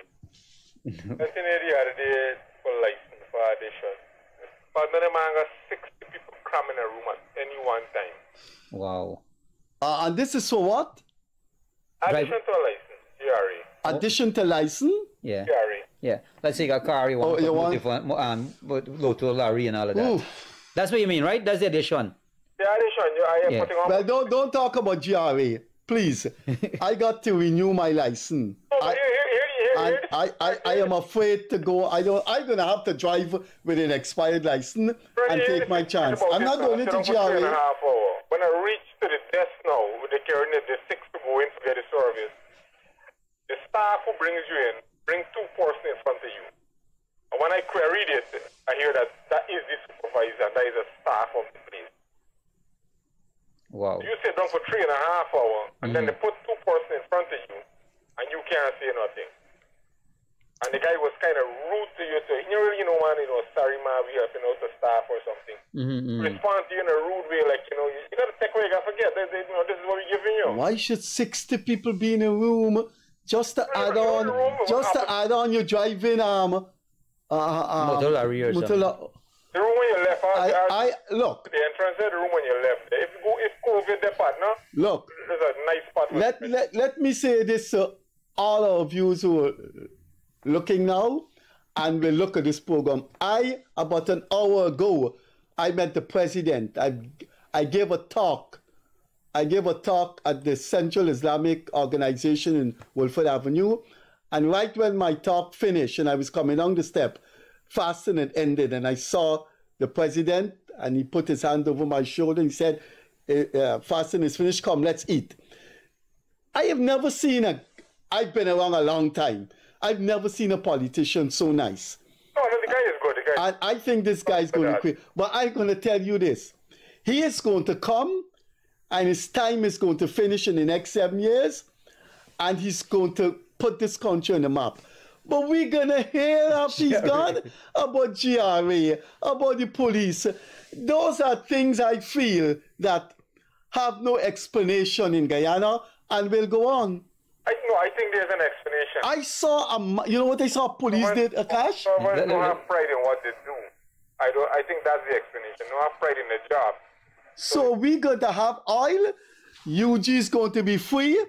I seen it the other day for license for audition. But then man got 60 people cramming a room at any one time. Wow. Uh, and this is for what? Addition to a license, GRA. Addition to license? Yeah. GRA. Yeah. Let's say you got a car, you want oh, to you want... um, low to a lorry and all of that. Ooh. That's what you mean, right? That's the addition. The addition, I am yeah. putting on. Well, don't, don't talk about GRA. Please. I got to renew my license. Oh, I, I, I, I, am afraid to go. I don't. I'm gonna have to drive with an expired license and take my chance. I'm not going into GRA. When I reach to the desk now, with the carrying the six to go in to get the service, the staff who brings you in bring two persons in front of you. And when I queried it, I hear that that is the supervisor, that is a staff of the place. Wow. You sit down for three and a half hours, and mm-hmm. then they put two persons in front of you, and you can't say nothing. And the guy was kind of rude to you, so you really, you know, man, you know, sorry, man, we have, you know, to staff or something. Mm-hmm. Respond to you in a rude way, like, you know, you, you got to take away, you got to forget, they, they, you know, this is what we're giving you. Why should 60 people be in a room just to add on, just to add on your driving um, uh, um, motor lorry or. The room when you left, I, I, look. The entrance of the room when you left. If you go, if COVID the partner, look. There's a nice spot. Let, let, let me say this to all of you who are looking now and will look at this program. I, about an hour ago, I met the president. I, I gave a talk I gave a talk at the Central Islamic Organization in Woolford Avenue. And right when my talk finished and I was coming down the step, fasting had ended. And I saw the president and he put his hand over my shoulder and he said, uh, fasting is finished, come, let's eat. I have never seen a, I've been around a long time. I've never seen a politician so nice. Oh, no, the guy is good. The guy and I think this guy is going to quit. But I'm going to tell you this. He is going to come and his time is going to finish in the next seven years, and he's going to put this country on the map. But we're gonna hear after he's gone about GRA, about the police. Those are things I feel that have no explanation in Guyana and will go on. I no, I think there's an explanation. I saw a, you know what I saw police someone, did, Akash? Someone don't have pride in what they do. I don't. I think that's the explanation. No have pride in the job. So we're going to have oil. UG is going to be free.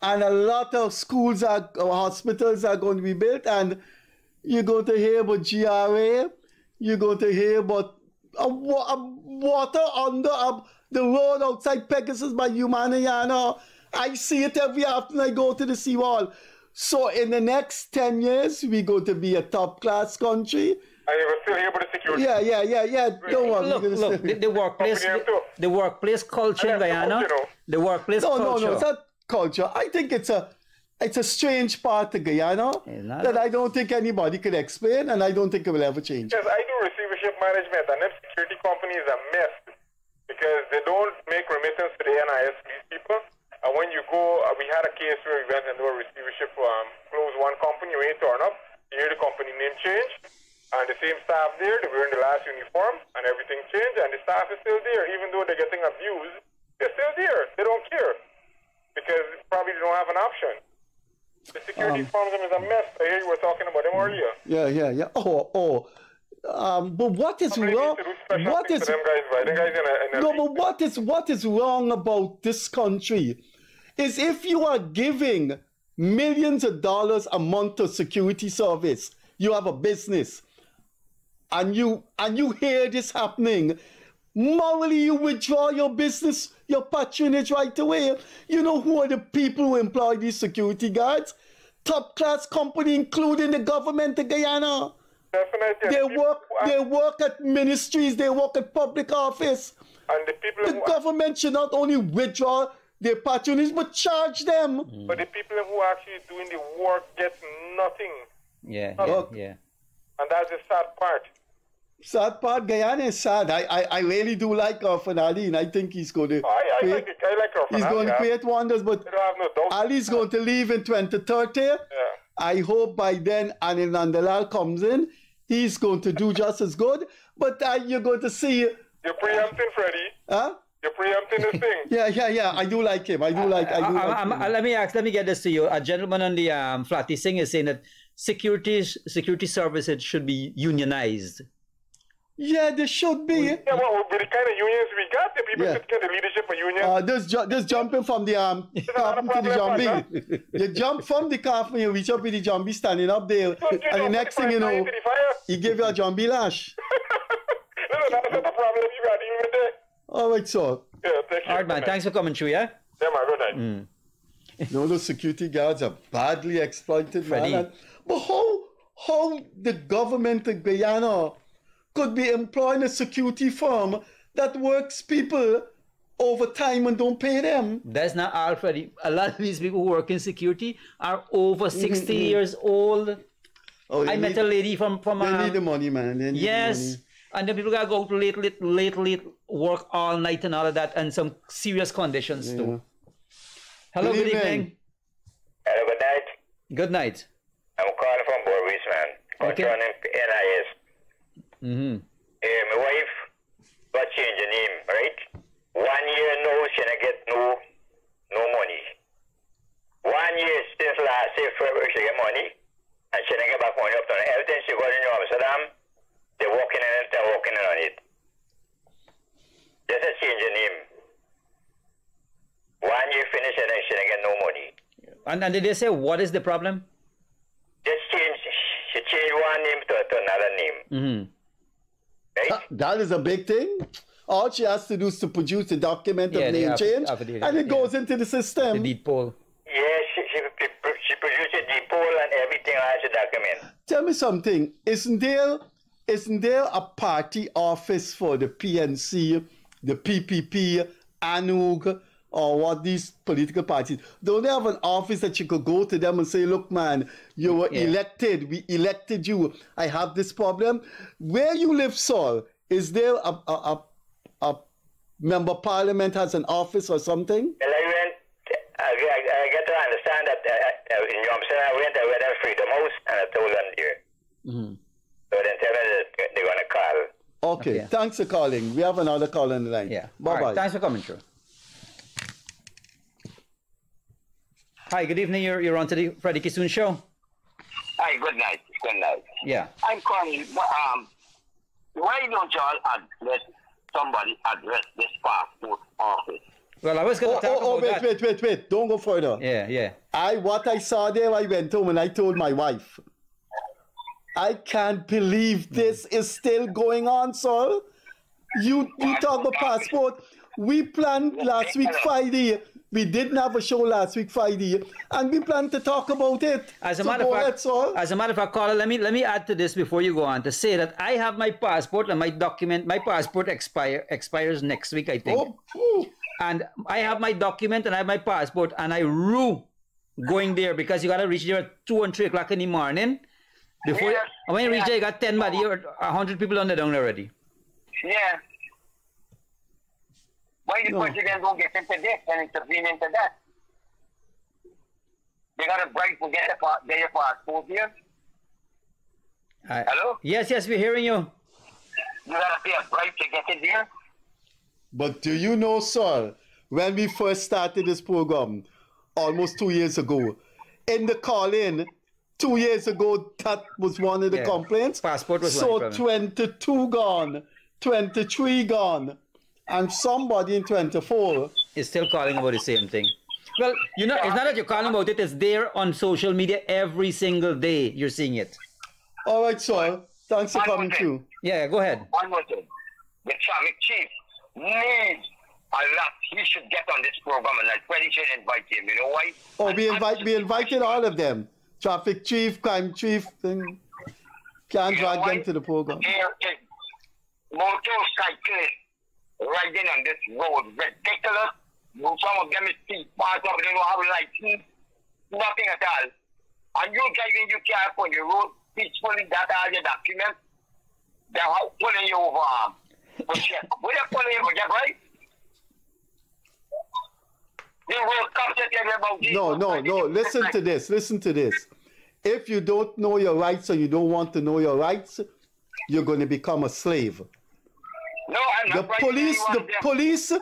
And a lot of schools are, or hospitals are going to be built. And you're going to hear about GRA. You're going to hear about a, a water under a, the road outside Pegasus by Umana Yana. I see it every afternoon I go to the seawall. So in the next 10 years, we're going to be a top class country. And you still here with the security. Yeah, yeah, yeah, yeah. Don't worry. Look, look, the, the workplace, the, the, workplace culture in Guyana, the workplace no, culture. No, no, it's not culture. I think it's a, it's a strange part of Guyana that I don't think anybody could explain, and I don't think it will ever change. Yes, I do receivership management, and them security companies are messed because they don't make remittance to the NIS people. And when you go, uh, we had a case where we went and do a receivership, um, close one company, we ain't turn up. You hear the company name change and the same staff there, they're wearing the last uniform, and everything changed, and the staff is still there. Even though they're getting abused, they're still there. They don't care because probably they don't have an option. The security um, firms is a mess. I hear you were talking about them earlier. Yeah, yeah, yeah. Oh, oh. Um, but what is wrong? What is guys, right? guys in a, in no? But what is what is wrong about this country? Is if you are giving millions of dollars a month to security service, you have a business and you and you hear this happening, morally you withdraw your business, your patronage right away. You know who are the people who employ these security guards? Top class company, including the government of Guyana. Definitely. They work. They work at ministries. They work at public office. And the people. The government should not only withdraw They're patronists, but charge them. But the people who are actually doing the work get nothing. Yeah, Oh. yeah, Look. yeah. And that's the sad part. Sad part, Guyana is sad. I, I, I really do like uh, Finale, and I think he's going to I, I create, like it. I like our he's going to create wonders. But I don't no. Ali's going to leave in 2030. Yeah. I hope by then Anil Nandlall comes in. He's going to do just as good. But uh, you're going to see, You're preempting, Freddie. huh? You're preempting this thing. Yeah, yeah, yeah. I do like him. I do like. I do I- like I'm- him. I'm- let me ask. Let me get this to you. A gentleman on the um, Flatty Singh is saying that security security services should be unionized. Yeah, there should be. Yeah, well, with the kind of unions we got, the people Yeah. that get the leadership of unions. Uh, just, ju- just jumping from the um, coffin to the zombie. you jump from the coffin, you reach up with the zombie standing up there, and the next thing you know, he give you a zombie lash. no, no, that's not the problem you got even with that. All right, so. Yeah, thank you. All right, man. Thanks for coming through. Yeah. Yeah, man, good night. No, those security guards are badly exploited, Freddie. man. But how, how the government of Guyana could be employing a security firm that works people overtime and don't pay them? That's not all, Freddie. A lot of these people who work in security are over 60 mhm. years old. Oh, they I met need- a lady from from. They um, need the money, man. They need the Yes. money. And then people gotta go to late, late, late, late work all night and all of that, and some serious conditions too. Hello, Good good, evening. evening. Hello, good night. Good night. I'm calling from Boris, man. Okay. Concerning NIS. Mm-hmm. Eh, my wife got change the name, right? One year now, she not get no no money. One year since last year, February, she get money, and she not get back money up to now. Everything she got in New Amsterdam, they walking in it, they're walking in on it. Just a change the name. One year finish and then she get no money. And, and did they say what is the problem? Just change, she changed one name to, to another name. Mm-hmm. That- that is a big thing. All she has to do is to produce a document Yeah, of the name aff- change, affidavit, and it yeah. goes into the system. The deed poll. Yeah, she, she, she produced the poll and everything as a document. Tell me something. Isn't there isn't there a party office for the PNC, the PPP, ANUG, or what these political parties? Don't they have an office that you could go to them and say, "Look, man, you were Yeah. elected. We elected you. I have this problem." Where you live, Saul, is there a a, a, a member of parliament has an office or something? Well, I went, I, I, I get to understand that uh, uh, in New Amsterdam, I went, I went to Freedom House and I told them here. Mm-hmm. So then tell me that they're going to call. Okay, Okay. thanks for calling. We have another call on the line. Yeah. Bye All bye. right. Thanks for coming through. Hi, good evening. You're, you're on to the Freddie Kissoon show. Hi, good night. Good night. Yeah. I'm calling. Um, why don't y'all address somebody address this passport office? Well, I was going Oh, to talk oh, oh, about wait, that. wait, wait, wait. Don't go further. Yeah, yeah. I what I saw there, I went home and I told my wife. I can't believe this is still going on, Saul. You you talk about passport. We planned last week Friday. We didn't have a show last week Friday, and we planned to talk about it. As a So matter of ahead, fact, Saul. as a matter of fact, caller, let me let me add to this before you go on to say that I have my passport and my document. My passport expire expires next week, I think. Oh. And I have my document and I have my passport, and I rue going there because you gotta reach there at two and three o'clock in the morning. Before Yeah, and when you reach yeah. there, you got ten body or a hundred people on the down already. Yeah. Why the No. president don't get into this and intervene into that? They got a bribe to get, a, pa- get your passport here. I- Hello? Yes, yes, we're hearing you. You got to pay a bribe to get it there. But do you know, sir, when we first started this program, almost two years ago, in the call in, two years ago, that was one of the Yeah. complaints. Passport was so one 22 gone, 23 gone, and somebody in 24. is still calling about the same thing. Well, you know, it's not that you're calling about it, it's there on social media every single day. You're seeing it. All right, Saul, thanks for One coming thing. through. Yeah, go ahead. One more thing. The traffic chief needs a lot. He should get on this program and I really should invite him. You know why? Oh, we invite we invited all of them. Traffic chief, crime chief, thing. Can't drag them to the program. Motorcyclists riding on this road ridiculous. Some of them is feet part of they don't have license, nothing at all. And you driving your car on the road peacefully, that are your documents. They're pulling you over. For check. Where they pulling you for check, right? They will come to tell you about this. No, no, no. Listen to this. Listen to this. If you don't know your rights or you don't want to know your rights, you're going to become a slave. No, I'm The not police, the police,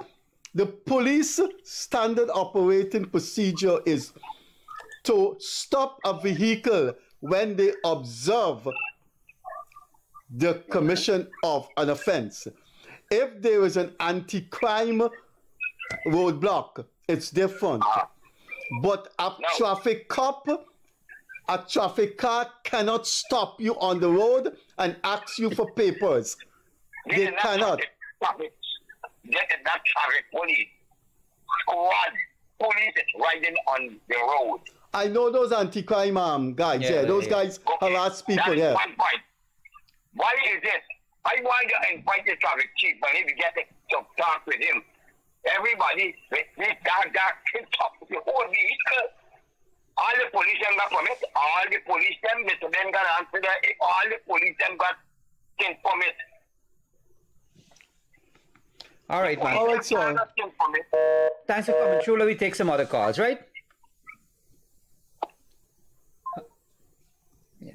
the police standard operating procedure is to stop a vehicle when they observe the commission of an offense. If there is an anti-crime roadblock, it's different. But a traffic cop, a traffic car cannot stop you on the road and ask you for papers. They cannot. Traffic. Get that traffic police. Squad. Police is riding on the road. I know those anti-crime um, guys. Yeah, Yeah, those yeah. guys harass people. That is Yeah. one point. Why is it? I want to invite the traffic chief, but if you get to to talk with him, everybody, with this dark, dark, top the whole vehicle. All the police them got permit. All the police them, Mr. Ben got answer that. All the police them got thing permit. All right, man. All right, sir. Thanks for coming through. Let me take some other calls, right? Yeah.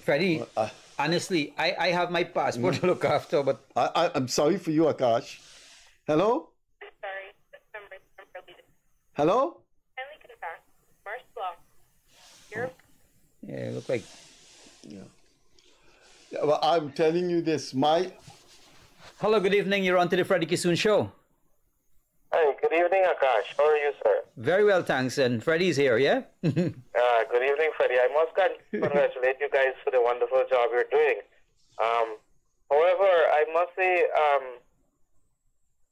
Freddie, uh, honestly, I, I have my passport mm. to look after, but I, I, I'm sorry for you, Akash. Hello? Sorry. Hello? Oh. yeah, look like Yeah, well, I'm telling you this. My Hello, good evening. You're on to the Freddie Kissoon show. Evening, Akash. How are you, sir? Very well, thanks. And Freddie's here, yeah? Uh, good evening, Freddie. I must congratulate you guys for the wonderful job you're doing. Um, however, I must say, um,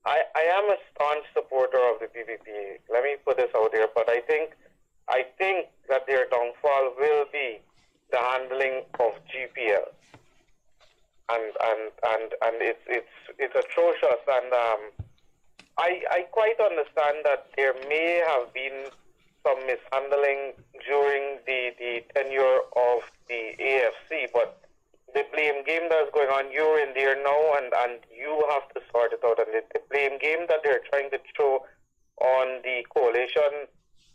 I, I am a staunch supporter of the PPP. Let me put this out here, but I think I think that their downfall will be the handling of GPL, and and and and it's it's it's atrocious. And um, I I quite understand that there may have been some mishandling during the, the tenure of the AFC, but the blame game that's going on, you're in there now, and, and you have to sort it out. And the, the blame game that they're trying to throw on the coalition,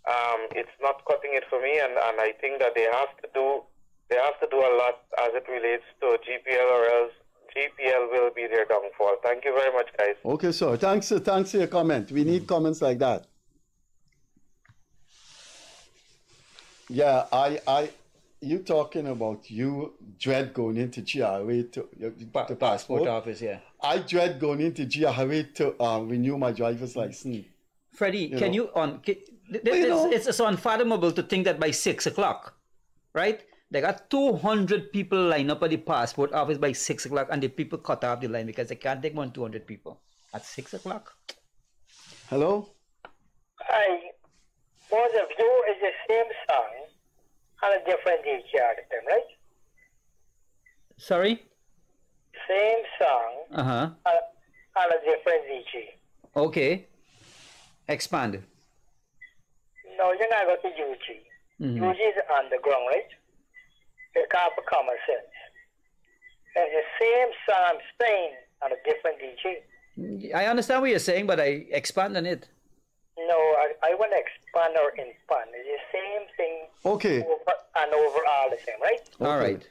um, it's not cutting it for me, and, and I think that they have to do they have to do a lot as it relates to GPL, or else GPL will be their downfall. Thank you very much, guys. okay, sir. Thanks, thanks for your comment. We need comments like that. Yeah, I, I, you talking about you dread going into GRA to the passport office, yeah. I dread going into GRA to uh, renew my driver's license. Freddie, You can know. you on? Can, th- Well, you it's, know- it's, it's unfathomable to think that by six o'clock, right? They got two hundred people line up at the passport office by six o'clock, and the people cut off the line because they can't take more than two hundred people at six o'clock. Hello? Hi. Both of you is the same song and a different DJ at the time, right? Sorry. Same song Uh huh. and, and a different DJ. Okay. Expand. No, you're not going to UG. Mhm. UG is underground, right? It can't be common sense. It's the same song I'm a different DJ. I understand what you're saying, but I expand on it. No, I, I want to expand or expand. It's the same thing Okay. over and over all the same, right? All right.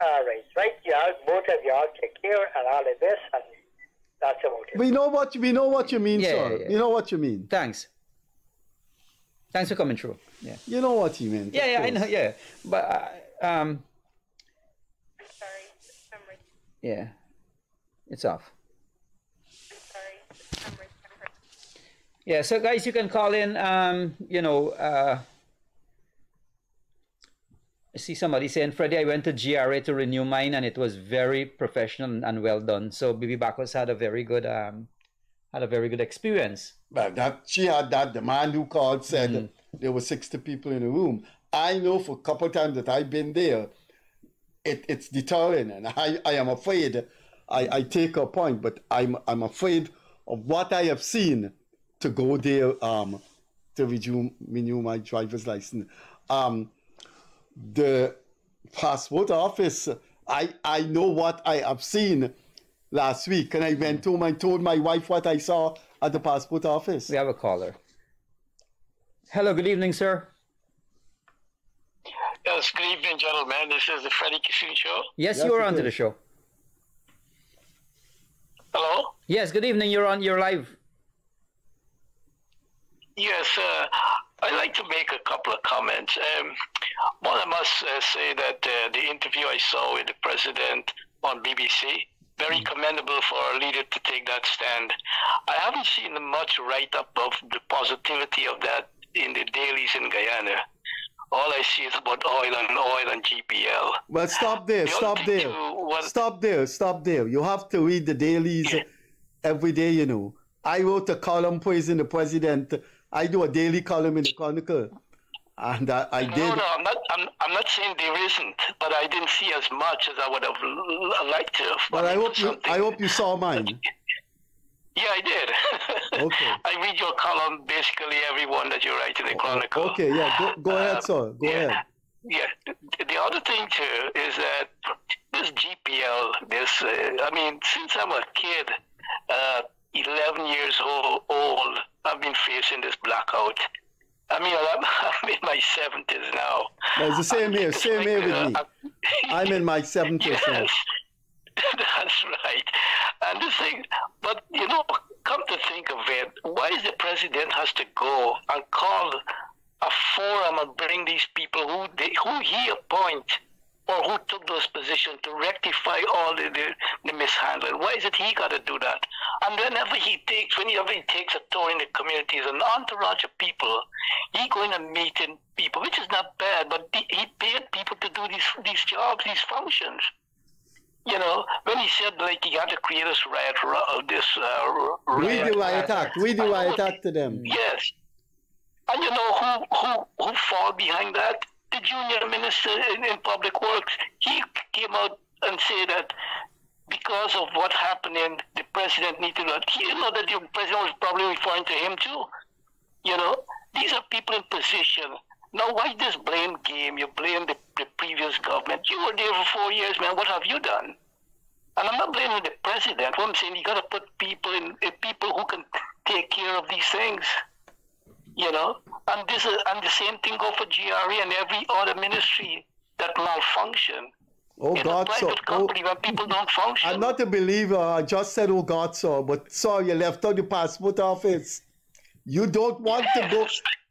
All right, right? Y'all, both of y'all take care and all the best, and that's about it. We know what we know what you mean, Yeah, sir. yeah, yeah. We know what you mean. Thanks. Thanks for coming through. Yeah. You know what you mean. Yeah, yeah, I know. Yeah, but uh, um. Yeah, it's off. Yeah, so guys, you can call in. Um, you know, uh, I see somebody saying, Freddie, I went to GRA to renew mine, and it was very professional and well done. So Bibi Bacchus had a very good um, had a very good experience. But that she had that the man who called said Mm-hmm. there were 60 people in the room. I know for a couple times that I've been there, it, it's deterring and I, I am afraid I, I take a point, but I'm I'm afraid of what I have seen to go there um, to renew, renew my driver's license. Um, the passport office, I, I know what I have seen last week, and I went home and told my wife what I saw at the passport office. We have a caller. Hello, good evening, sir. Yes, good evening, gentlemen. This is the Freddie Kissoon Show. Yes, yes you are on to the show. Hello? Yes, good evening. You're on, you're live. Yes, uh, I'd like to make a couple of comments. Um, one, I must uh, say that uh, the interview I saw with the president on BBC, very mm. commendable for a leader to take that stand. I haven't seen much write up of the positivity of that in the dailies in Guyana. All I see is about oil and oil and GPL. Well, stop there, the stop there. What... Stop there, stop there. You have to read the dailies yeah. every day, you know. I wrote a column praising the president. I do a daily column in the Chronicle. And I, I did. No, no, I'm not. I'm, I'm not saying there isn't, but I didn't see as much as I would have liked to. Have. But I hope you. I hope you saw mine. Yeah, I did. okay. I read your column, basically every one that you write in the Chronicle. Okay, yeah, go, go ahead, sir. Go yeah, ahead. Yeah. The other thing too is that this GPL, this, uh, I mean, since I'm a kid, uh, 11 years old, old, I've been facing this blackout. I mean, I'm, I'm in my 70s now. Well, it's the same here, same here with uh, me. I'm in my 70s yes. now. That's right. And the thing, but you know, come to think of it, why is the president has to go and call a forum and bring these people who they, who he appoint or who took those positions to rectify all the, the, the mishandling? Why is it he got to do that? And whenever he takes, whenever he takes a tour in the communities, an entourage of people, he going and meeting people, which is not bad, but he paid people to do these these jobs, these functions you know, when he said like he had to create this riot, uh, this uh, riot, we do riot act, we do riot act to them. Yes, and you know who who who fall behind that? The junior minister in, in public works. He came out and said that because of what happened, the president needed to. You know that the president was probably referring to him too. You know, these are people in position. Now, why this blame game? You blame the, the previous government. You were there for four years, man. What have you done? And I'm not blaming the president. What I'm saying, you got to put people in, in, people who can take care of these things. You know, and this is, and the same thing go for GRA and every other ministry that malfunction. Oh in God, so company oh, people don't function. I'm not a believer. I just said, "Oh God, so," but sorry, you left out the passport office. You don't want yes. to go.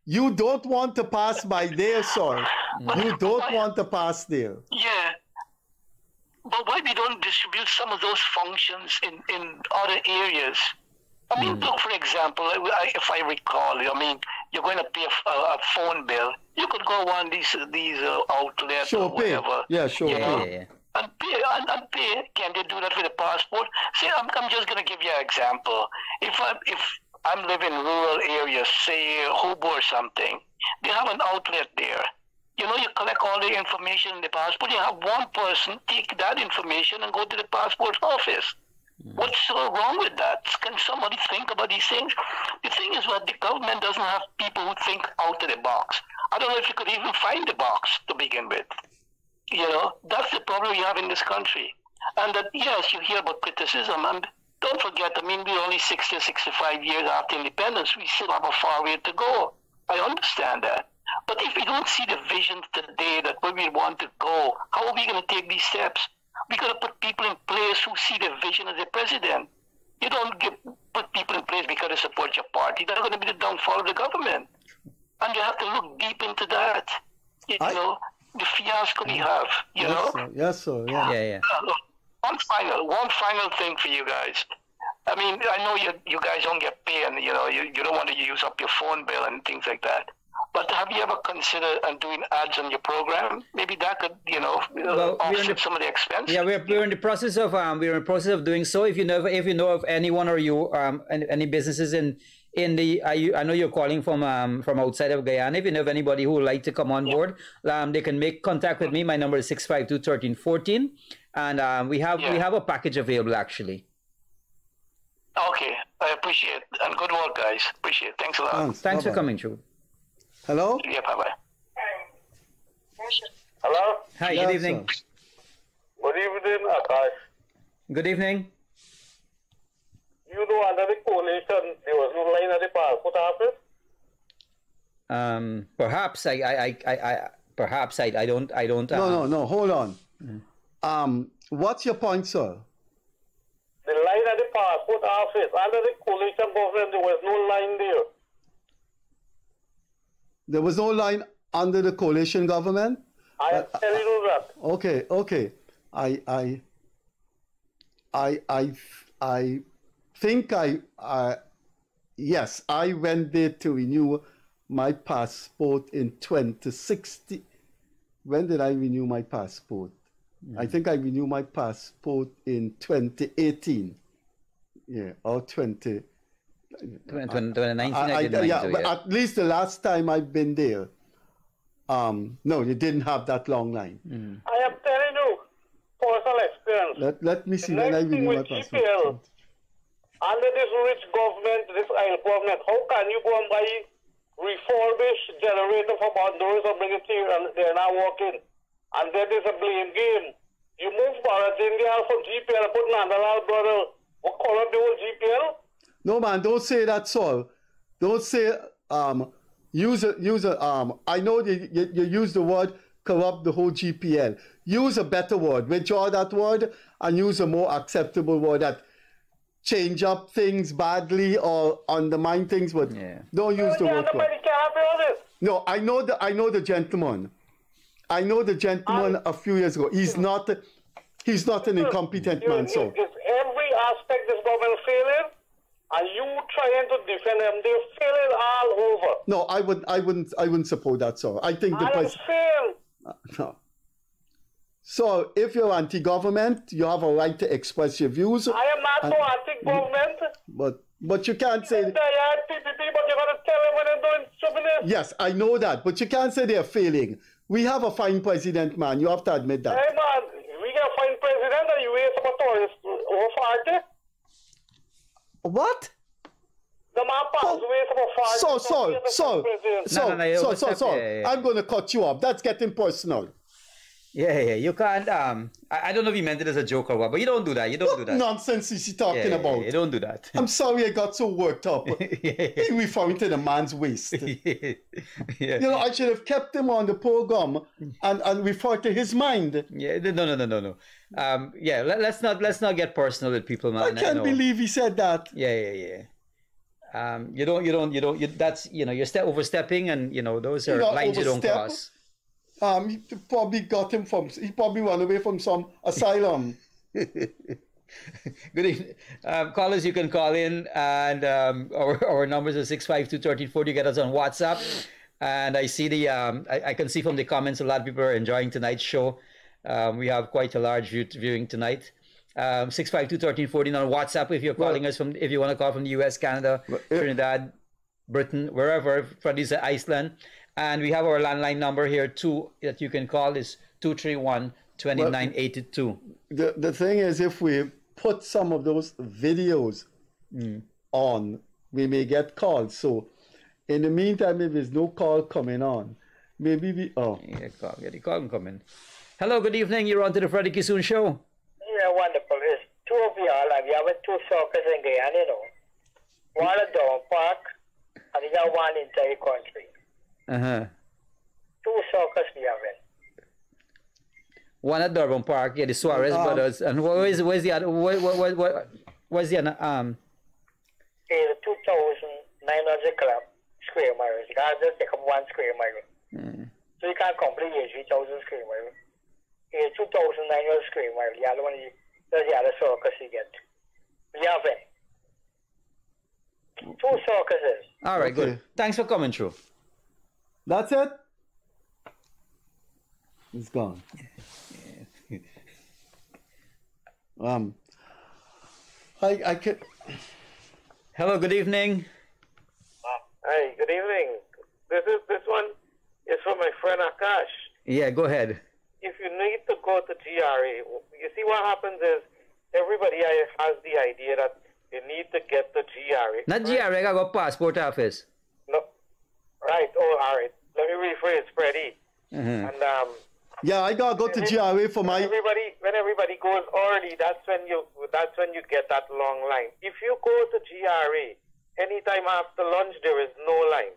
You don't want to pass by there, sir. You don't want to pass there. Yeah. But why we don't distribute some of those functions in, in other areas? I mean, mm. look, for example, if I recall, I mean, you're going to pay a, a phone bill. You could go on these these uh, outlets sure, or whatever. Pay. Yeah, sure. Yeah, yeah. And pay, and, and pay. Can they do that with a passport? See, I'm, I'm just going to give you an example. If I, if I'm living in rural areas, say Hobo or something. They have an outlet there. You know, you collect all the information in the passport. You have one person take that information and go to the passport office. Mm. What's so wrong with that? Can somebody think about these things? The thing is that the government doesn't have people who think out of the box. I don't know if you could even find the box to begin with. You know, that's the problem you have in this country. And that, yes, you hear about criticism, and don't forget, I mean, we're only 60, 65 years after independence. We still have a far way to go. I understand that. But if we don't see the vision today that where we want to go, how are we going to take these steps? We got to put people in place who see the vision of the president. You don't get, put people in place because they support your party. They're going to be the downfall of the government. And you have to look deep into that. You I, know, the fiasco we have, you yes, know? Sir. Yes, sir. Yeah, yeah. yeah. Uh, Uh, one final, one final thing for you guys. I mean, I know you you guys don't get paid, and you know you, you don't want to use up your phone bill and things like that. But have you ever considered uh, doing ads on your program? Maybe that could, you know, well, offset the, some of the expense. Yeah, we're, we're in the process of um, we're in the process of doing so. If you know if you know of anyone or you um any, any businesses in in the I, I know you're calling from um from outside of Guyana. If you know of anybody who would like to come on yeah. board, um they can make contact with me. My number is six five two thirteen fourteen and um, we have yeah. we have a package available actually. Okay, I Appreciate it. And good work, guys. Appreciate it. Thanks a lot. Thanks. Thanks for coming through. Hello? Yeah, bye bye. Hello? Hi, Yes, good evening. sir. Good evening, Akash. Good evening. You know, under the coalition, there was no line at the passport office. Um, perhaps I, I, I, I, I perhaps I, I don't, I don't. No, uh, no, no. Hold on. Um, what's your point, sir? The line at the passport office, under the coalition government, there was no line there. There was no line under the coalition government. I am telling you that. Okay, okay. I, I, I, I, I think I, I, yes, I went there to renew my passport in 2060. When did I renew my passport? I think I renewed my passport in 2018. Yeah, or 20. 2019, I, I, didn't I, yeah, but at least the last time I've been there, um, no, you didn't have that long line. I am telling you, personal experience. Let, let me see The when I next renew my with passport. GPL, under this rich government, this oil government, how can you go and buy refurbished generator for Honduras or bring it here and they're not working? And that is a blame game. You move Bharat Dindyal from GPL and put Nandlall brother. What call up the whole GPL? No man, don't say that, Saul. Don't say um use a use a um. I know you, you, you use the word corrupt the whole GPL. Use a better word. Withdraw that word and use a more acceptable word that change up things badly or undermine things, but yeah. don't use the word corrupt. Nobody can have all this. No, I know the I know the gentleman. I know the gentleman a few years ago. He's not he's not an incompetent man, so It's every aspect this government failing, and you trying to defend them. They're failing all over. no, I would I wouldn't I wouldn't support that, so I think the I pres- saying uh, No. So if you're anti-government, you have a right to express your views. I am not and- so anti-government. But but you can't say They are PPP, but you're gonna tell them when they're doing stupidness. yes, I know that, but you can't say they're failing. We have a fine president, man. You have to admit that. Hey man, we gonna find president and you wait some tourists over forty. What? The man passed away some forty. So so so so so so so yeah, yeah. I'm gonna cut you off. That's getting personal. Yeah, yeah, you can't. Um, I, I don't know if he meant it as a joke or what, but you don't do that. You don't do that. Nonsense is he talking Yeah, yeah, about? You don't do that. I'm sorry I got so worked up. He referring to the man's waist. yeah. You know, I should have kept him on the program and, and refer to his mind. Yeah, no, no, no, no, no. Um, yeah, let, us not let's not get personal with people, man. I can't know. believe he said that. Yeah, yeah, yeah. Um, you don't, you don't, you don't. You, that's you know, you're step overstepping, and you know those are Not lines you don't cross. Um, he probably got him from. He probably run away from some asylum. Good evening. Um, callers, you can call in, and um, our, our numbers are 652 You get us on WhatsApp. And I see the, um, I, I can see from the comments a lot of people are enjoying tonight's show. Um, we have quite a large view, viewing tonight. Um, 652 on WhatsApp if you're calling us from, if you want to call from the US, Canada, Trinidad, Britain, wherever, from these Iceland. And we have our landline number here too that you can call is 231 2982. The the thing is, if we put some of those videos mm. on, we may get calls. So, in the meantime, if there's no call coming on, maybe we. Oh, yeah, call, get the call coming. Hello, good evening. You're on to the Freddie Kissoon show. Yeah, wonderful. There's two of y'all, and we have two circus in Guyana, you know. One at Down Park, and the other one in the country. Uh huh. Two circus we have in. One at Durban Park, yeah, the Suarez Um, brothers. And where is where's the other? Where, where, where, where, where's the other? Um, It's 2,900 club square miles. You can't just take up one square mile. mm, So you can't complete it 3,000 square mile. It's 2,900 square mile. The other one, is- that's the other circus you get. We have it. Two circuses. all right, good. Thanks for coming through. That's it. It's gone. Um, I I could. Hello, good evening. Hi, good evening. This is this one is from my friend Akash. Yeah, go ahead. If you need to go to GRA, you see what happens is everybody has the idea that you need to get the GRA. Not GRA, I got passport office. No, right. Oh, all right. Let me rephrase, Freddie. Mhm. And um, Yeah, I gotta go to GRA for my. everybody, when everybody goes early, that's when you that's when you get that long line. If you go to GRA anytime after lunch, there is no line.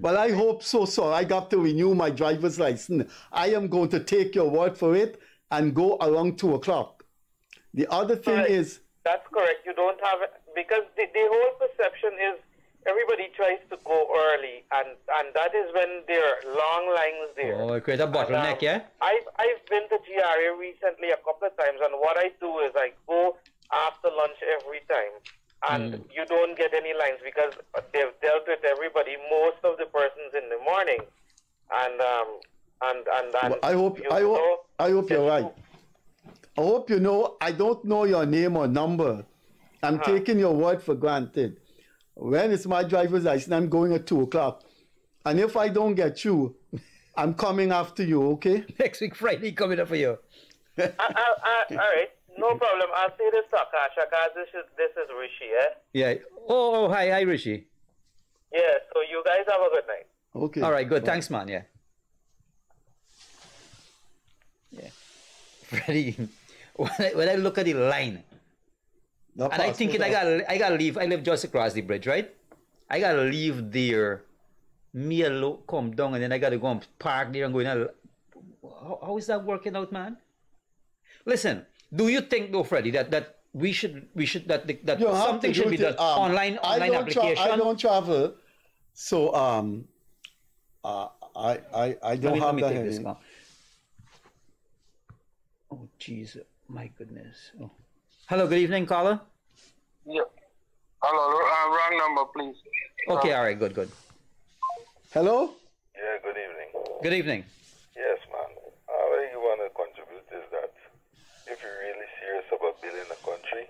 Well, I hope so, sir. I got to renew my driver's license. I am going to take your word for it and go around two o'clock. The other thing is, That's correct. You don't have because the, the whole perception is everybody tries to go early, and and that is when there are long lines there. Oh, it create a bottleneck, yeah? I've I've been to GRA recently a couple of times, and what I do is I go after lunch every time, and Mm. you don't get any lines because they've dealt with everybody, most of the persons in the morning, and um and and, and Well, I hope you I know, hope I hope you're right. I hope you know I don't know your name or number. I'm Uh-huh. taking your word for granted. When it's my driver's license, I'm going at two o'clock. And if I don't get you, I'm coming after you, okay? Next week Friday coming up for you. I, I, I, all right, no problem. I'll say this to Akasha, because this is this is Rishi, eh? Yeah. Oh, oh hi, hi Rishi. Yeah. So you guys have a good night. Okay. All right, good. Thanks, man. Yeah. Yeah. Freddie, when I, when I look at the line, and I think it I gotta, I gotta leave. I live just across the bridge, right? I gotta leave there. Me alone come down, and then I gotta go and park there and go in. a- How, how is that working out, man? Listen, do you think though, Freddie, that that we should we should that that You something should be done um, online I online don't tra- application? I don't travel, so um, uh, I I I don't me- have that. Oh, jeez, my goodness. Oh. Hello, good evening, caller. Yeah. Hello, uh, wrong number, please. Okay, all right, good, good. Hello. Yeah, good evening. Good evening. Yes, man. Uh, what you want to contribute is that if you're really serious about building a country,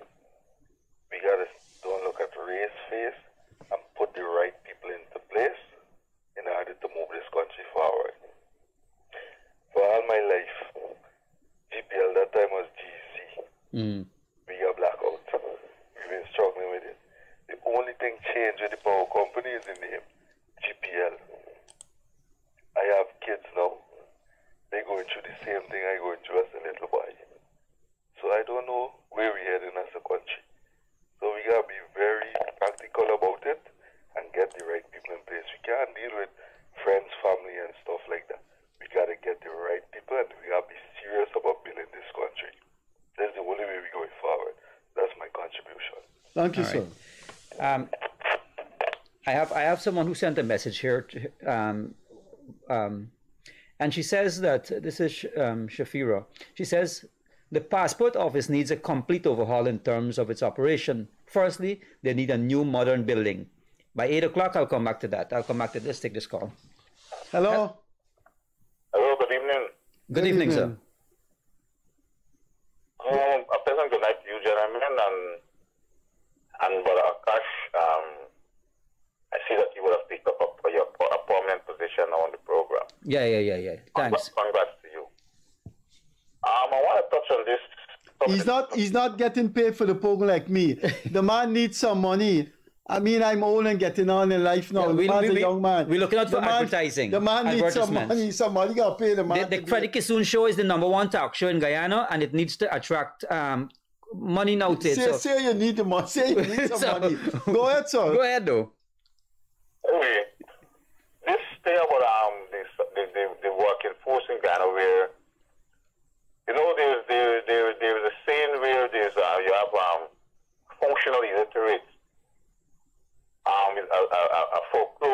we gotta don't look at race face and put the right people into place in order to move this country forward. For all my life, GPL that time was GC. Mm. Got blackout. We've been struggling with it. The only thing changed with the power company is the name, GPL. I have kids now. They're going through the same thing I going through as a little boy. So I don't know where we're heading as a country. So we gotta be very practical about it and get the right people in place. We can't deal with friends, family, and stuff like that. We gotta get the right people and we gotta be serious about building this country. That's the only way we're going forward. That's my contribution. Thank you, All sir. right. Um, I have I have someone who sent a message here, to, um, um, and she says that this is Sh- um, Shafira. She says the passport office needs a complete overhaul in terms of its operation. Firstly, they need a new modern building. By eight o'clock, I'll come back to that. I'll come back to this. Take this call. Hello. Hello, good evening. Good, evening, sir. Um, a pleasant good night to you, gentlemen, and and Brother Akash. Um, I see that you would have picked up a, your, a prominent position on the program. Yeah, yeah, yeah, yeah. Thanks. Congrats to you. Um, I want to touch on this. He's not he's not getting paid for the program like me. The man needs some money. I mean, I'm old and getting on in life now. Yeah, the we- man's we- a we- young man. we're looking out The for man- advertising, The man needs some advertisements. money. Somebody got to pay the man. The, the Freddie Kissoon show is the number one talk show in Guyana, and it needs to attract um, money nowadays. Say, so- say you need the money. Say you need some So- money. Go ahead, sir. Go ahead, though. Anyway, this thing about um this the, the, the working force in Guyana where you know there's there there there's a saying where there's uh, you have um functional illiterate um a, a, a, a folklore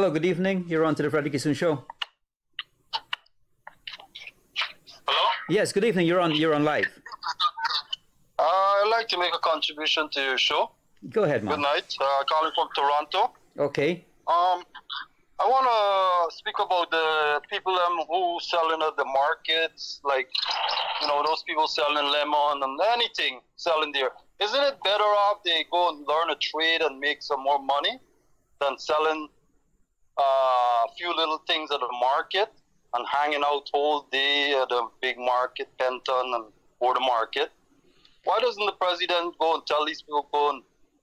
Hello, good evening. You're on to the Frederick Kissoon Show. Hello? Yes, good evening. You're on. You're on live. Uh, I'd like to make a contribution to your show. Go ahead, man. Good night. Uh, calling from Toronto. Okay. Um, I want to speak about the people um, who selling at the markets, like you know those people selling lemon and anything selling there. Isn't it better off they go and learn a trade and make some more money than selling a few little things at the market and hanging out all day at the big market, Penton and or the market? Why doesn't the president go and tell these people go and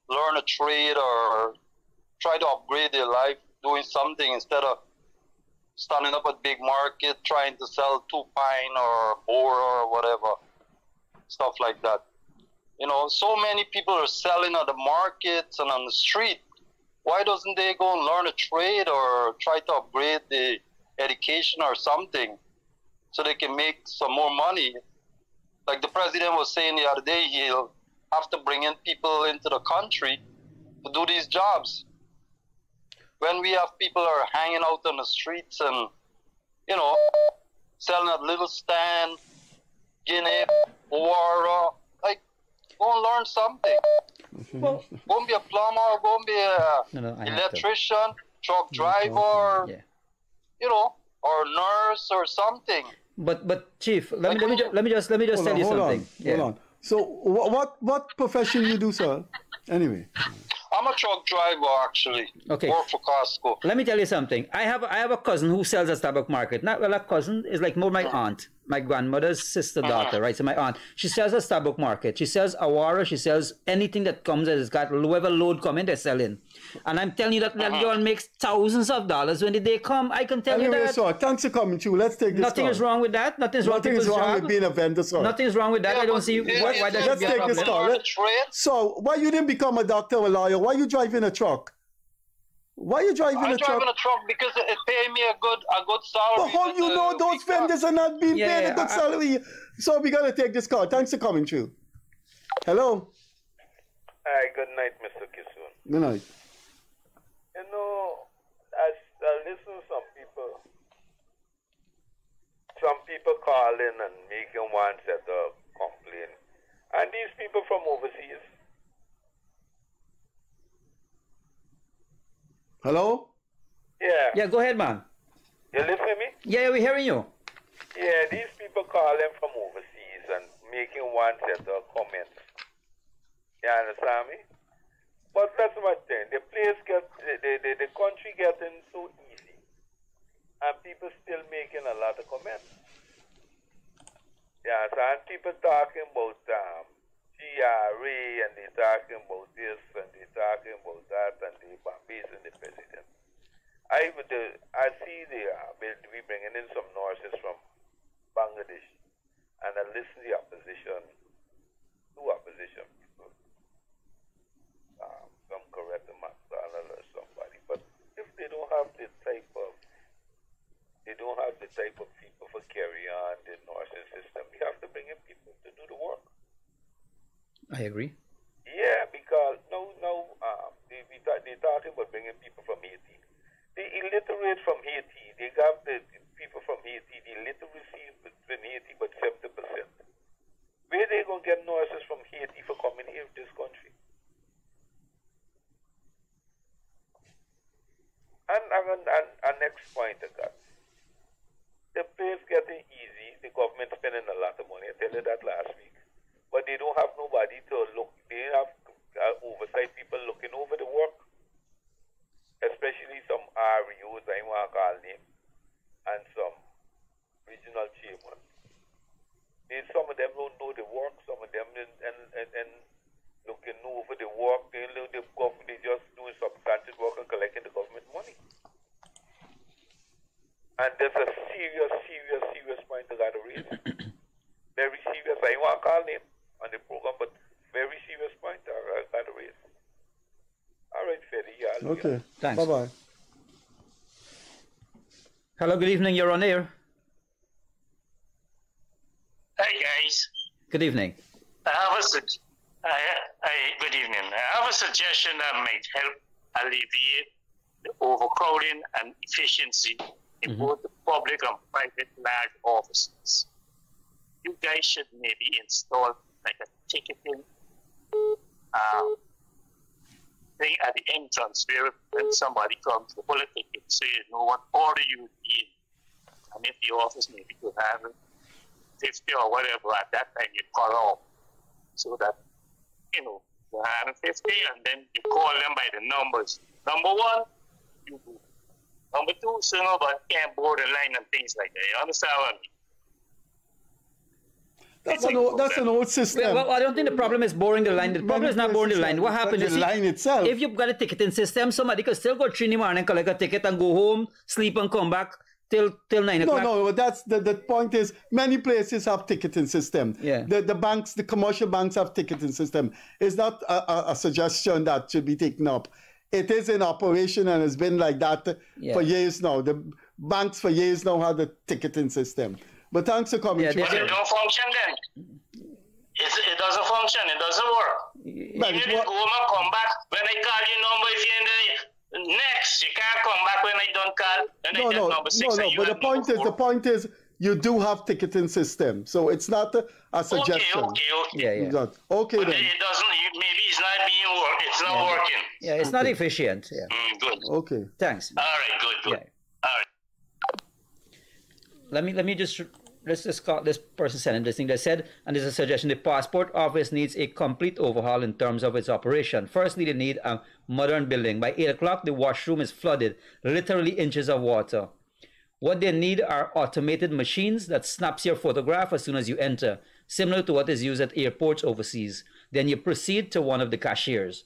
learn a trade or try to upgrade their life doing something instead of standing up at big market trying to sell two pine or boar or whatever stuff like that you know so many people are selling at the markets and on the street why doesn't they go and learn a trade or try to upgrade the education or something so they can make some more money? Like the president was saying the other day he'll have to bring in people into the country to do these jobs. When we have people are hanging out on the streets and you know selling at little stand guinea Owara, go and learn something mm-hmm. go and be a plumber go and be a No, no, I have to. electrician truck mm-hmm. driver Yeah. you know or nurse or something But but chief, let me let me ju- let me just let me just tell on, you hold something. on, hold on. So what, what what profession you do, sir? Anyway. I'm a truck driver actually Okay. work for Costco Let me tell you something. I have I have a cousin who sells at Stabroek Market. Not well, a cousin is like more my aunt, my grandmother's sister uh-huh. daughter, right? So my aunt. She sells at Stabroek Market. She sells Awara. She sells anything that comes that has got whoever load coming, they're selling. And I'm telling you that that girl uh-huh. makes thousands of dollars when the day come. I can tell Anyway, you that. sir, thanks for coming through. Let's take this Nothing call. is wrong with that. Nothing's wrong with Nothing is wrong with being a vendor, sir. Nothing's wrong with that. I don't see why, why there should Let's be a take this problem. call. Let- So, why you didn't become a doctor or a lawyer? Why you driving a truck? Why are you driving I'm a truck? driving a truck because it, it pay me a good a good salary. But how you know those vendors are not being Yeah, paid a good I- salary? So we gotta take this call. Thanks for coming through. Hello. Hi, good night, Mr. Kissoon. Good night. You know, I, I listen to some people. Some people calling and making one set of complaint. And these people from overseas. Hello. Yeah. Yeah, go ahead, man. You listen to me? Yeah, yeah, we're hearing you. Yeah, these people calling from overseas and making one set of comments. You understand me? But that's my thing. The place get the, the, the, country getting so easy. And people still making a lot of comments. Yeah, so and people talking about um, GRA and they talking about this and they talking about that and they basing the president. I would, uh, I see they are we bringing in some nurses from Bangladesh and I listen to the opposition, to opposition um, some correct McDonald or somebody, but if they don't have the type of, they don't have the type of people for carry on the nursing system, we have to bring in people to do the work. I agree. Yeah, because no, no, um, they, we they talking about bringing people from Haiti. The illiterate from Haiti, they got the people from Haiti, the literacy in Haiti, but 70%. Where they going to get nurses from Haiti for coming here to this country? And, and, and, and next point I got. The place getting easy, the government spending a lot of money, I tell you that last week. But they don't have nobody to look, they have uh, oversight people looking over the work especially some REOs, I want to call them, and some regional chairmen. They, some of them don't know the work, some of them and, and, and looking over the work, they, they, they just doing substantive work and collecting the government money. And there's a serious, serious, serious point I got to raise. very serious. I want to call them on the program, but very serious point I got to raise. All right, Freddy. Yeah, Okay. Thanks. Bye bye. Hello, good evening. You're on air. Hey guys, Good evening. I have a sug- I, I, good evening. I have a suggestion that might help alleviate the overcrowding and efficiency in both the public and private large offices. You guys should maybe install like a ticketing um, thing at the entrance where when somebody comes to pull a ticket, so you know what order you need. And if the office maybe could have 50 or whatever at that time you call off. So that, you know, you have 50 and then you call them by the numbers. Number one, you do. Number two, so nobody can't board the line and things like that. You understand what I mean? That's an old, that's an old system. Well, well, I don't think the problem is boring the line. The problem is not boring the line. What happens the is line itself. If you've got a ticketing system, somebody could still go three in the morning, collect a ticket, and go home, sleep, and come back till till nine No, o'clock. no, but that's the, the point is many places have ticketing system. Yeah. The the banks, the commercial banks have ticketing system. It's not a, a, a suggestion that should be taken up. It is in operation and it's been like that Yeah. for years now. The banks for years now have the ticketing system. But thanks for coming. Yeah, through. But it don't function then. It's, it doesn't function. It doesn't work. But you it need to go home and come back. When I call your number, if you're in the next, you can't come back when I don't call. Then no, I no, number no, no. But the point is, four. the point is, you do have ticketing system, so it's not a, a suggestion. Okay, okay. okay. Yeah, yeah. Not- Okay But then. it doesn't. you- Maybe it's not being work. It's not Yeah. working. Yeah, it's not efficient. Yeah. Mm, good. Okay. Thanks. All right. Good. Good. Yeah. All right. Let me let me just let's just call this person sending this thing. They said, and there's a suggestion: the passport office needs a complete overhaul in terms of its operation. Firstly, they need a modern building. By eight o'clock, the washroom is flooded, literally inches of water. What they need are automated machines that snaps your photograph as soon as you enter, similar to what is used at airports overseas. Then you proceed to one of the cashiers.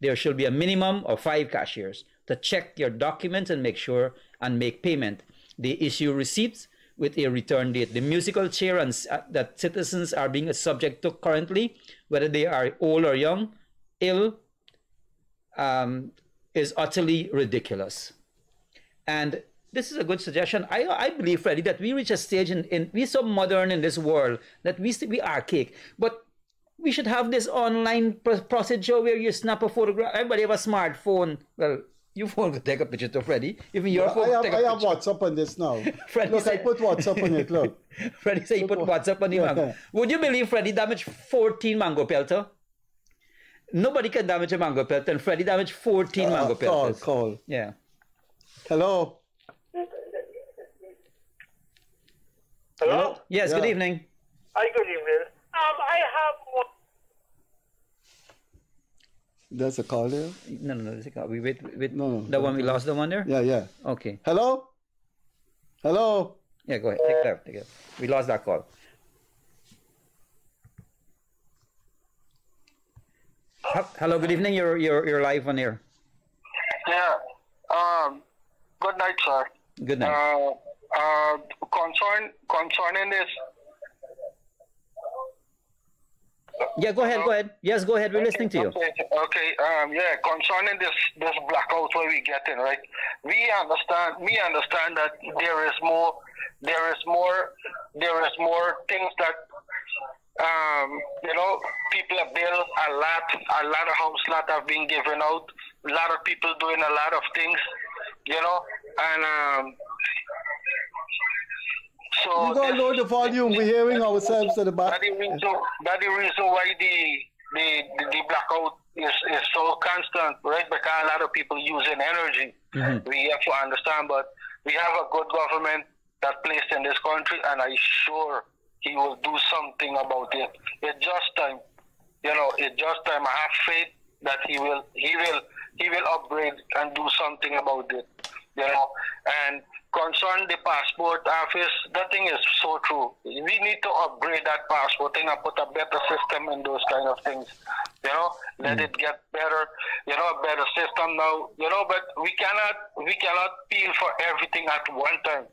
There should be a minimum of five cashiers to check your documents and make sure and make payment. They issue receipts with a return date. The musical chair and, uh, that citizens are being subject to currently, whether they are old or young, ill, um, is utterly ridiculous. And this is a good suggestion. I, I believe, Freddie, that we reach a stage in, in we're so modern in this world that we still be archaic. But we should have this online pr- procedure where you snap a photograph. Everybody have a smartphone. Well, your phone could take a picture to Freddie. Even your I phone have, could take I a have WhatsApp on this now. Freddie look, I put WhatsApp on it. Look. Freddie said he put WhatsApp on the Yeah. mango. Would you believe Freddy damaged 14 mango pelter? Nobody can damage a mango pelter, and Freddy damaged 14 Uh, mango call, pelters. call. call. Yeah. Hello. Hello? Yes, good evening. Hi, good evening. Um, I have one. There's a call there. No, no, no. there's a call. We wait, wait. No, no. The one we lost, the one there? Yeah, yeah. Okay. Hello. Hello. Yeah, go ahead. Take that. Take it. We lost that call. Hello, good evening. You're you're you're live on air. Yeah. Um, good night, sir. Good night. Uh, uh, concern concerning this. Yeah, go ahead. Go ahead. Yes, go ahead. We're listening to you. Okay, okay. Um, yeah, concerning this this blackout where we get in, right? We understand. We understand that there is more. There is more. There is more things that um, you know, people have built a lot, a lot of house lot have been given out. A lot of people doing a lot of things, you know, and um, so You gotta lower the volume. We're hearing ourselves at the back. That is the reason that the reason why the the the, the blackout is, is so constant, right? Because a lot of people using energy. Mhm. We have to understand, but we have a good government that placed in this country, and I'm sure he will do something about it. It's just time, you know. It's just time. I have faith that he will, he will, he will upgrade and do something about it, you know. And concern the passport office, that thing is so true. We need to upgrade that passport thing and put a better system in those kind of things. You know, let hmm. it get better. You know, a better system now. You know, but we cannot we cannot peel for everything at one time.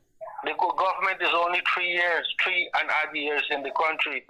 The government is only three years, three and odd years in the country,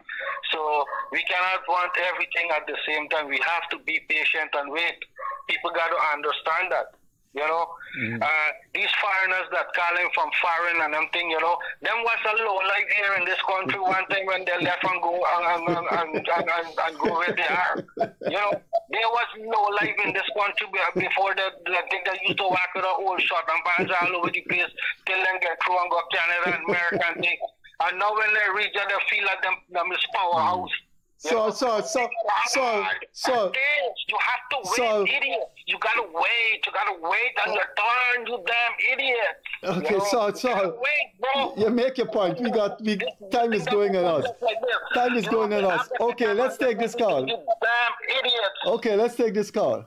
so we cannot want everything at the same time. We have to be patient and wait. People got to understand that. You know, uh, these foreigners that calling from foreign and them thing, you know, them was a low life here in this country one time when they left and go and, and, and, and, and, and, go where they are. You know, there was no life in this country before the, the thing they used to walk with a old shot and bands all over the place till them get through and go Canada and America and thing. And now when they reach there, they feel like them, them is powerhouse. So, so, so, so, so, So You have to wait, So- idiot. You gotta wait. You gotta wait on your turn, you damn idiot. okay, You know? so, so, Wait, bro. you make your point. We got, we, time is going on us. Time is going on us. Okay, let's take this call. You damn idiot. Okay, let's take this call.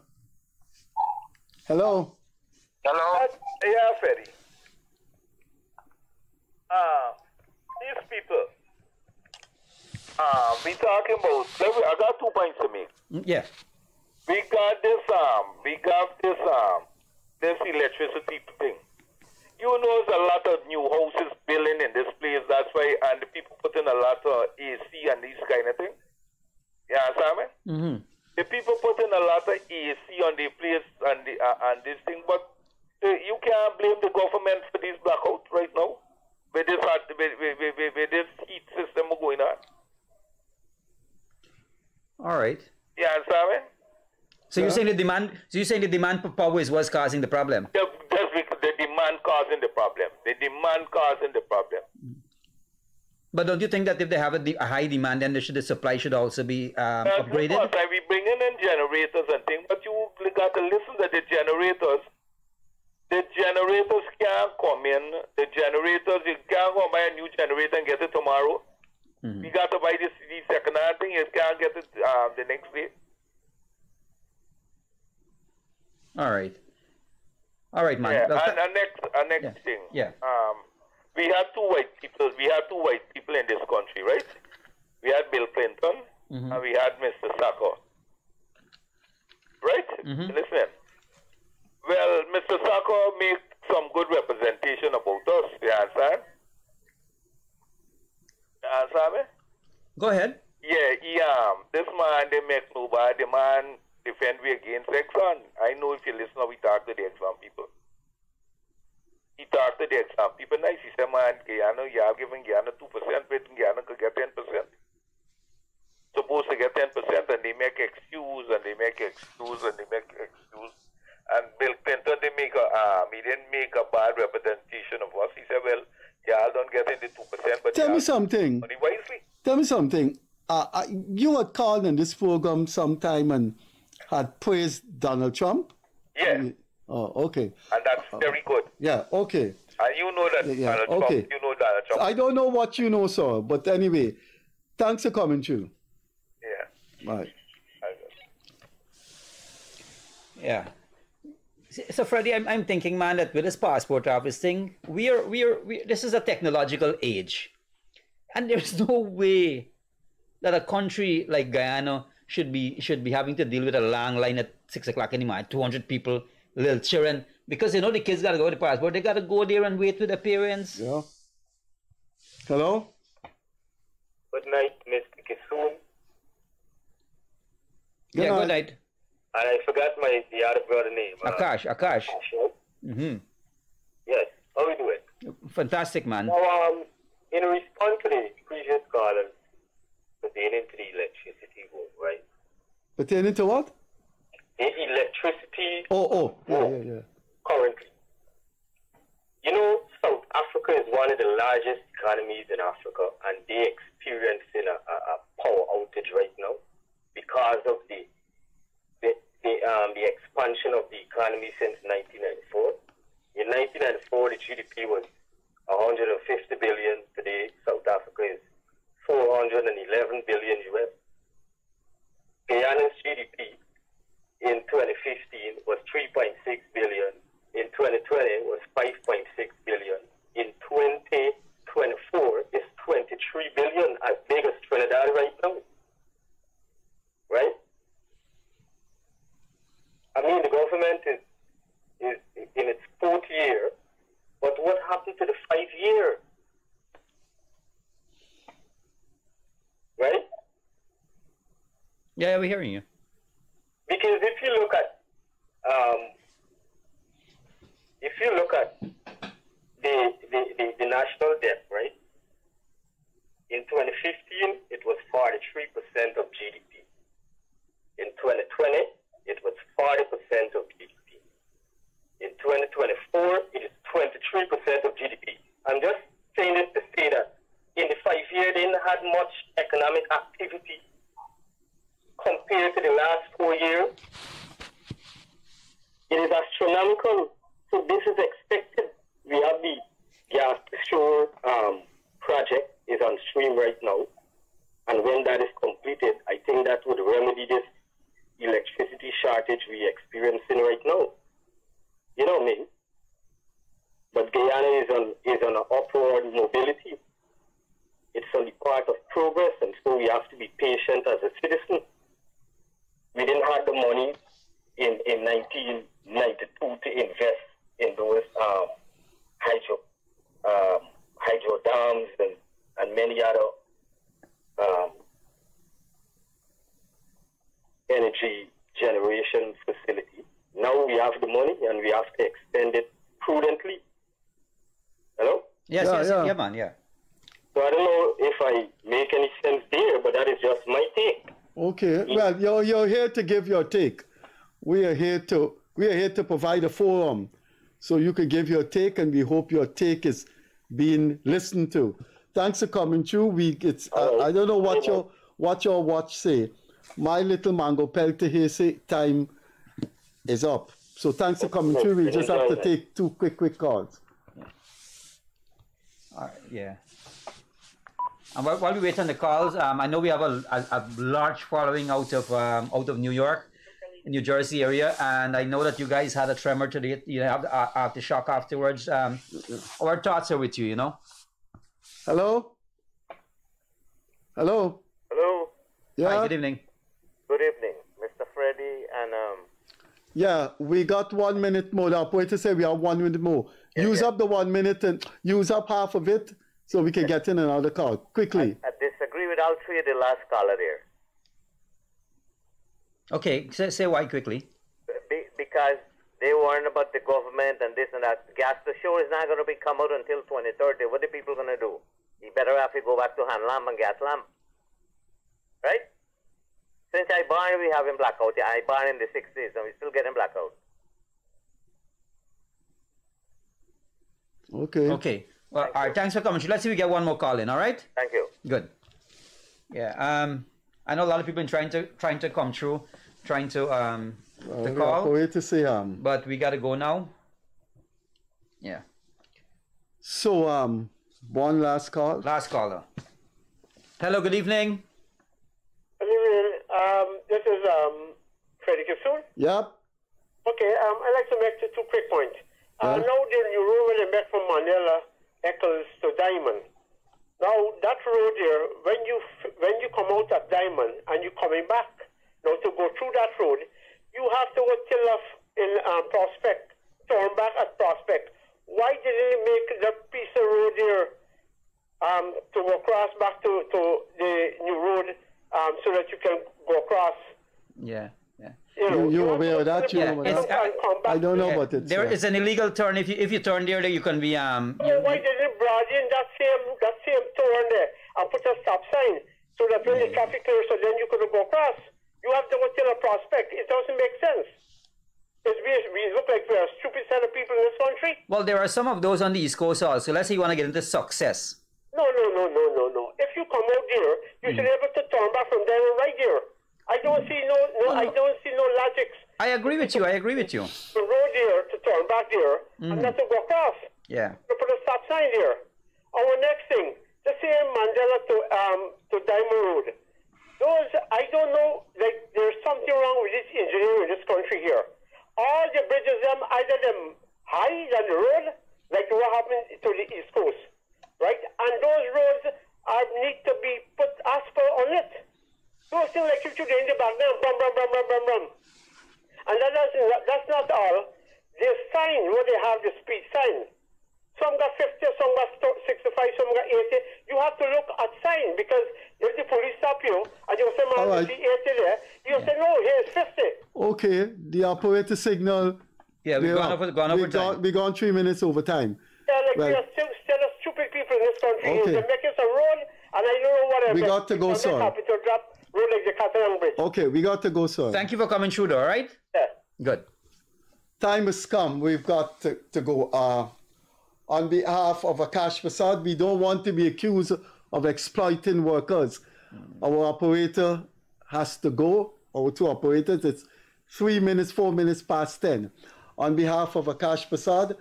Hello. Hello. Yeah, Ferry. Uh, these people. Uh, we talking about. let me- I got two points to make. Mm, Yeah. We got this um, we got this um, this electricity thing. You know, there's a lot of new houses building in this place. That's why, and the people putting a lot of AC and these kind of things. You understand me? Mm-hmm. The people putting a lot of AC on the place and the uh, and this thing, but uh, you can't blame the government for this blackout right now. With this with, with, with, with, with this heat system going on. All right. You understand me? So you're saying the demand? So you're saying the demand for power is what's causing the problem? The, that's the demand causing the problem. The demand causing the problem. But don't you think that if they have a, a high demand, then the, should, the supply should also be um, Uh, upgraded? Of course, be bringing in generators and things, but you got to listen to the generators. The generators can't come in. The generators, you can't go buy a new generator and get it tomorrow. Mm-hmm. You got to buy this, the second hand thing. You can't get it um, the next day. All right. All right, man. Yeah, and, and next, and next thing. yeah. Um, we had two white people. We had two white people in this country, right? We had Bill Clinton Mhm. and we had Mr. Sacco. Right? Mhm. Listen. Well, Mr. Sacco made some good representation about us. You understand? Me? Go ahead. Yeah, he, um, this man, they make nobody. The man defend we against Exxon. I know if you listen, we talk to the Exxon people. He talked to the Exxon people nice. He said, man, Guyana, you are giving Guyana 2%, but Guyana could get 10%. Supposed to get 10%, and they make excuse, and they make excuse, and they make excuse. And Bill Clinton, they make a, um, he didn't make a bad representation of us. He said, well, y'all don't get in the 2%, but Tell me something. money wisely. Tell me something. Uh, uh, you had called in this program sometime and had praised Donald Trump. Yeah. Oh, okay. And that's very good. Yeah, okay. And you know that Yeah, Donald Trump, okay. you know Donald Trump. I don't know what you know, sir, but anyway, thanks for coming through. Yeah. Right. Yeah. So, Freddie, I'm, I'm thinking, man, that with this passport office thing, we are we are we, this is a technological age, and there's no way that a country like Guyana should be should be having to deal with a long line at six o'clock in the morning, two hundred people, little children, because you know the kids gotta go to the passport, they gotta go there and wait with their parents. Yeah. Hello. Good night, Mr. Kissoon. Good yeah, night. good night. And I forgot my the other brother name. uh, Akash, Akash. hmm Yes. How we do it? Fantastic, man. Now, um, in response to the previous callers pertaining to the electricity board, right? Pertaining to what? The electricity Oh, oh, yeah, yeah, yeah. currently. You know, South Africa is one of the largest economies in Africa, and they're experiencing a, a, a power outage right now because of the the um, the expansion of the economy since 1994. In 1994, the GDP was 150 billion. Today, South Africa is 411 billion US. Guyana's GDP in 2015 was 3.6 billion. In 2020 was 5.6 billion. In 2024 is 23 billion, as big as Trinidad right now. Right? I mean, the government is, is in its fourth year, but what happened to the five year? Right? Yeah, we're hearing you. Because if you look at um, if you look at the, the, the, the national debt, right? In 2015, it was 43% of GDP. In 2020, it was 40% of GDP. In 2024, it is 23% of GDP. I'm just saying this to say that in the five years, they didn't have much economic activity compared to the last four years. It is astronomical. So this is expected. We have the gas shore um, project is on stream right now. And when that is completed, I think that would remedy this electricity shortage we're experiencing right now. You know I mean? But Guyana is on is on an upward mobility. It's on the part of progress, and so we have to be patient as a citizen. We didn't have the money in, in 1992 to invest in those um, hydro um, hydro dams and, and many other um, energy generation facility. Now we have the money and we have to expend it prudently. Hello? Yes, Yeah, yes, yeah. yeah, man, yeah. So I don't know if I make any sense there, but that is just my take. Okay. Well, you're, you're here to give your take. We are here to we are here to provide a forum, so you can give your take, and we hope your take is being listened to. Thanks for coming through. We it's I, I don't know what your what your watch say. My little mango pelter here say time is up. So thanks for coming through. We just have to take two quick quick calls. All right, yeah. And while, while we wait on the calls, um, I know we have a, a, a large following out of um, out of New York, New Jersey area, and I know that you guys had a tremor today. You have the shock afterwards. Um, our thoughts are with you. You know. Hello. Hello. Hello. Yeah. Hi, good evening. Good evening, Mr. Freddy and um. Yeah, we got one minute more. The operator said we have one minute more. use up the one minute and use up half of it so we can get in another call quickly. I disagree with all three of the last caller there. Okay, say, say why quickly. Be, because they warn about the government and this and that. Gas to shore is not going to be come out until 2030. What are people going to do? You better have to go back to hand lamp and gas lamp. Right? Since I born, we having blackout. Yeah, I born in the 60s and we still getting blackout. Okay. Okay. Well, all right. Thanks for coming. Let's see if we get one more call in. All right. Thank you. Good. Yeah. Um, I know a lot of people been trying to trying to come through, trying to um Well, to we call, to see um. but we gotta go now. Yeah. So um, one last call. Last caller. Hello. Good evening. This is um, Freddie Kissoon. Yep. Okay, um, I'd like to make two, two quick points. Uh, Yeah. now the new road they make from Mandela Eccles to Diamond. Now that road there, when you when you come out at Diamond and you coming back, Now, to go through that road, you have to go till off in um, Prospect, turn back at Prospect. Why didn't they make the piece of road here um, to go across back to, to the new road um, so that you can go across? Yeah. Yeah. You, you aware of that? You Yeah, know it's- that? I don't know about it. There sir. is an illegal turn. If you if you turn there, you can be um. So why didn't they broaden that same that same turn there and put a stop sign so that when the traffic clears, so then you could go across? You have to go till a prospect. It doesn't make sense. It's we, we look like we're a stupid set of people in this country. Well, there are some of those on the East Coast also. Let's say you want to get into success. No, no, no, no, no, no. If you come out here, you should be able to turn back from there and right here. I don't see no, no, I don't see no logic. I agree with you. I agree with you. The road here to turn back there and Mhm. not to go across. Yeah. To put a stop sign there. Our next thing, the same Mandela to um to Diamond Road. Those I don't know. Like there's something wrong with this engineering in this country here. All the bridges, them either them high than the road, like what happened to the East Coast, right? And those roads are need to be put asphalt on it. Those things like you should in the back now, brum brum brum brum brum brum. And that doesn't, that's not all. They sign, what they have, the speed sign. Some got 50, some got sto- 65, some got 80. You have to look at sign because if the police stop you and you say, man, All right. you see 80 there, you say, no, here's 50. Okay, the operator signal. Yeah, we've we're gone up. over- gone we over time. Got, we gone three minutes over time. They're like, Well- we are still, still stupid people in this country. Okay. They make us a road, and I don't know what We got to go, sir. happy drop road the Catalan Bridge. Okay, we got to go, sir. Thank you for coming through, though. All right. Yeah. Good. Time has come. We've got to, to go. Uh, on behalf of Akash Prasad, we don't want to be accused of exploiting workers. Our operator has to go. Our two operators, it's three minutes, four minutes past 10. On behalf of Akash Prasad,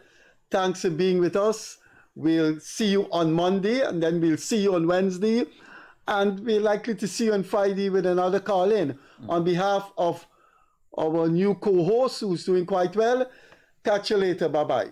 thanks for being with us. We'll see you on Monday and then we'll see you on Wednesday. And we're likely to see you on Friday with another call in. Mm. On behalf of our new co host who's doing quite well, catch you later. Bye bye.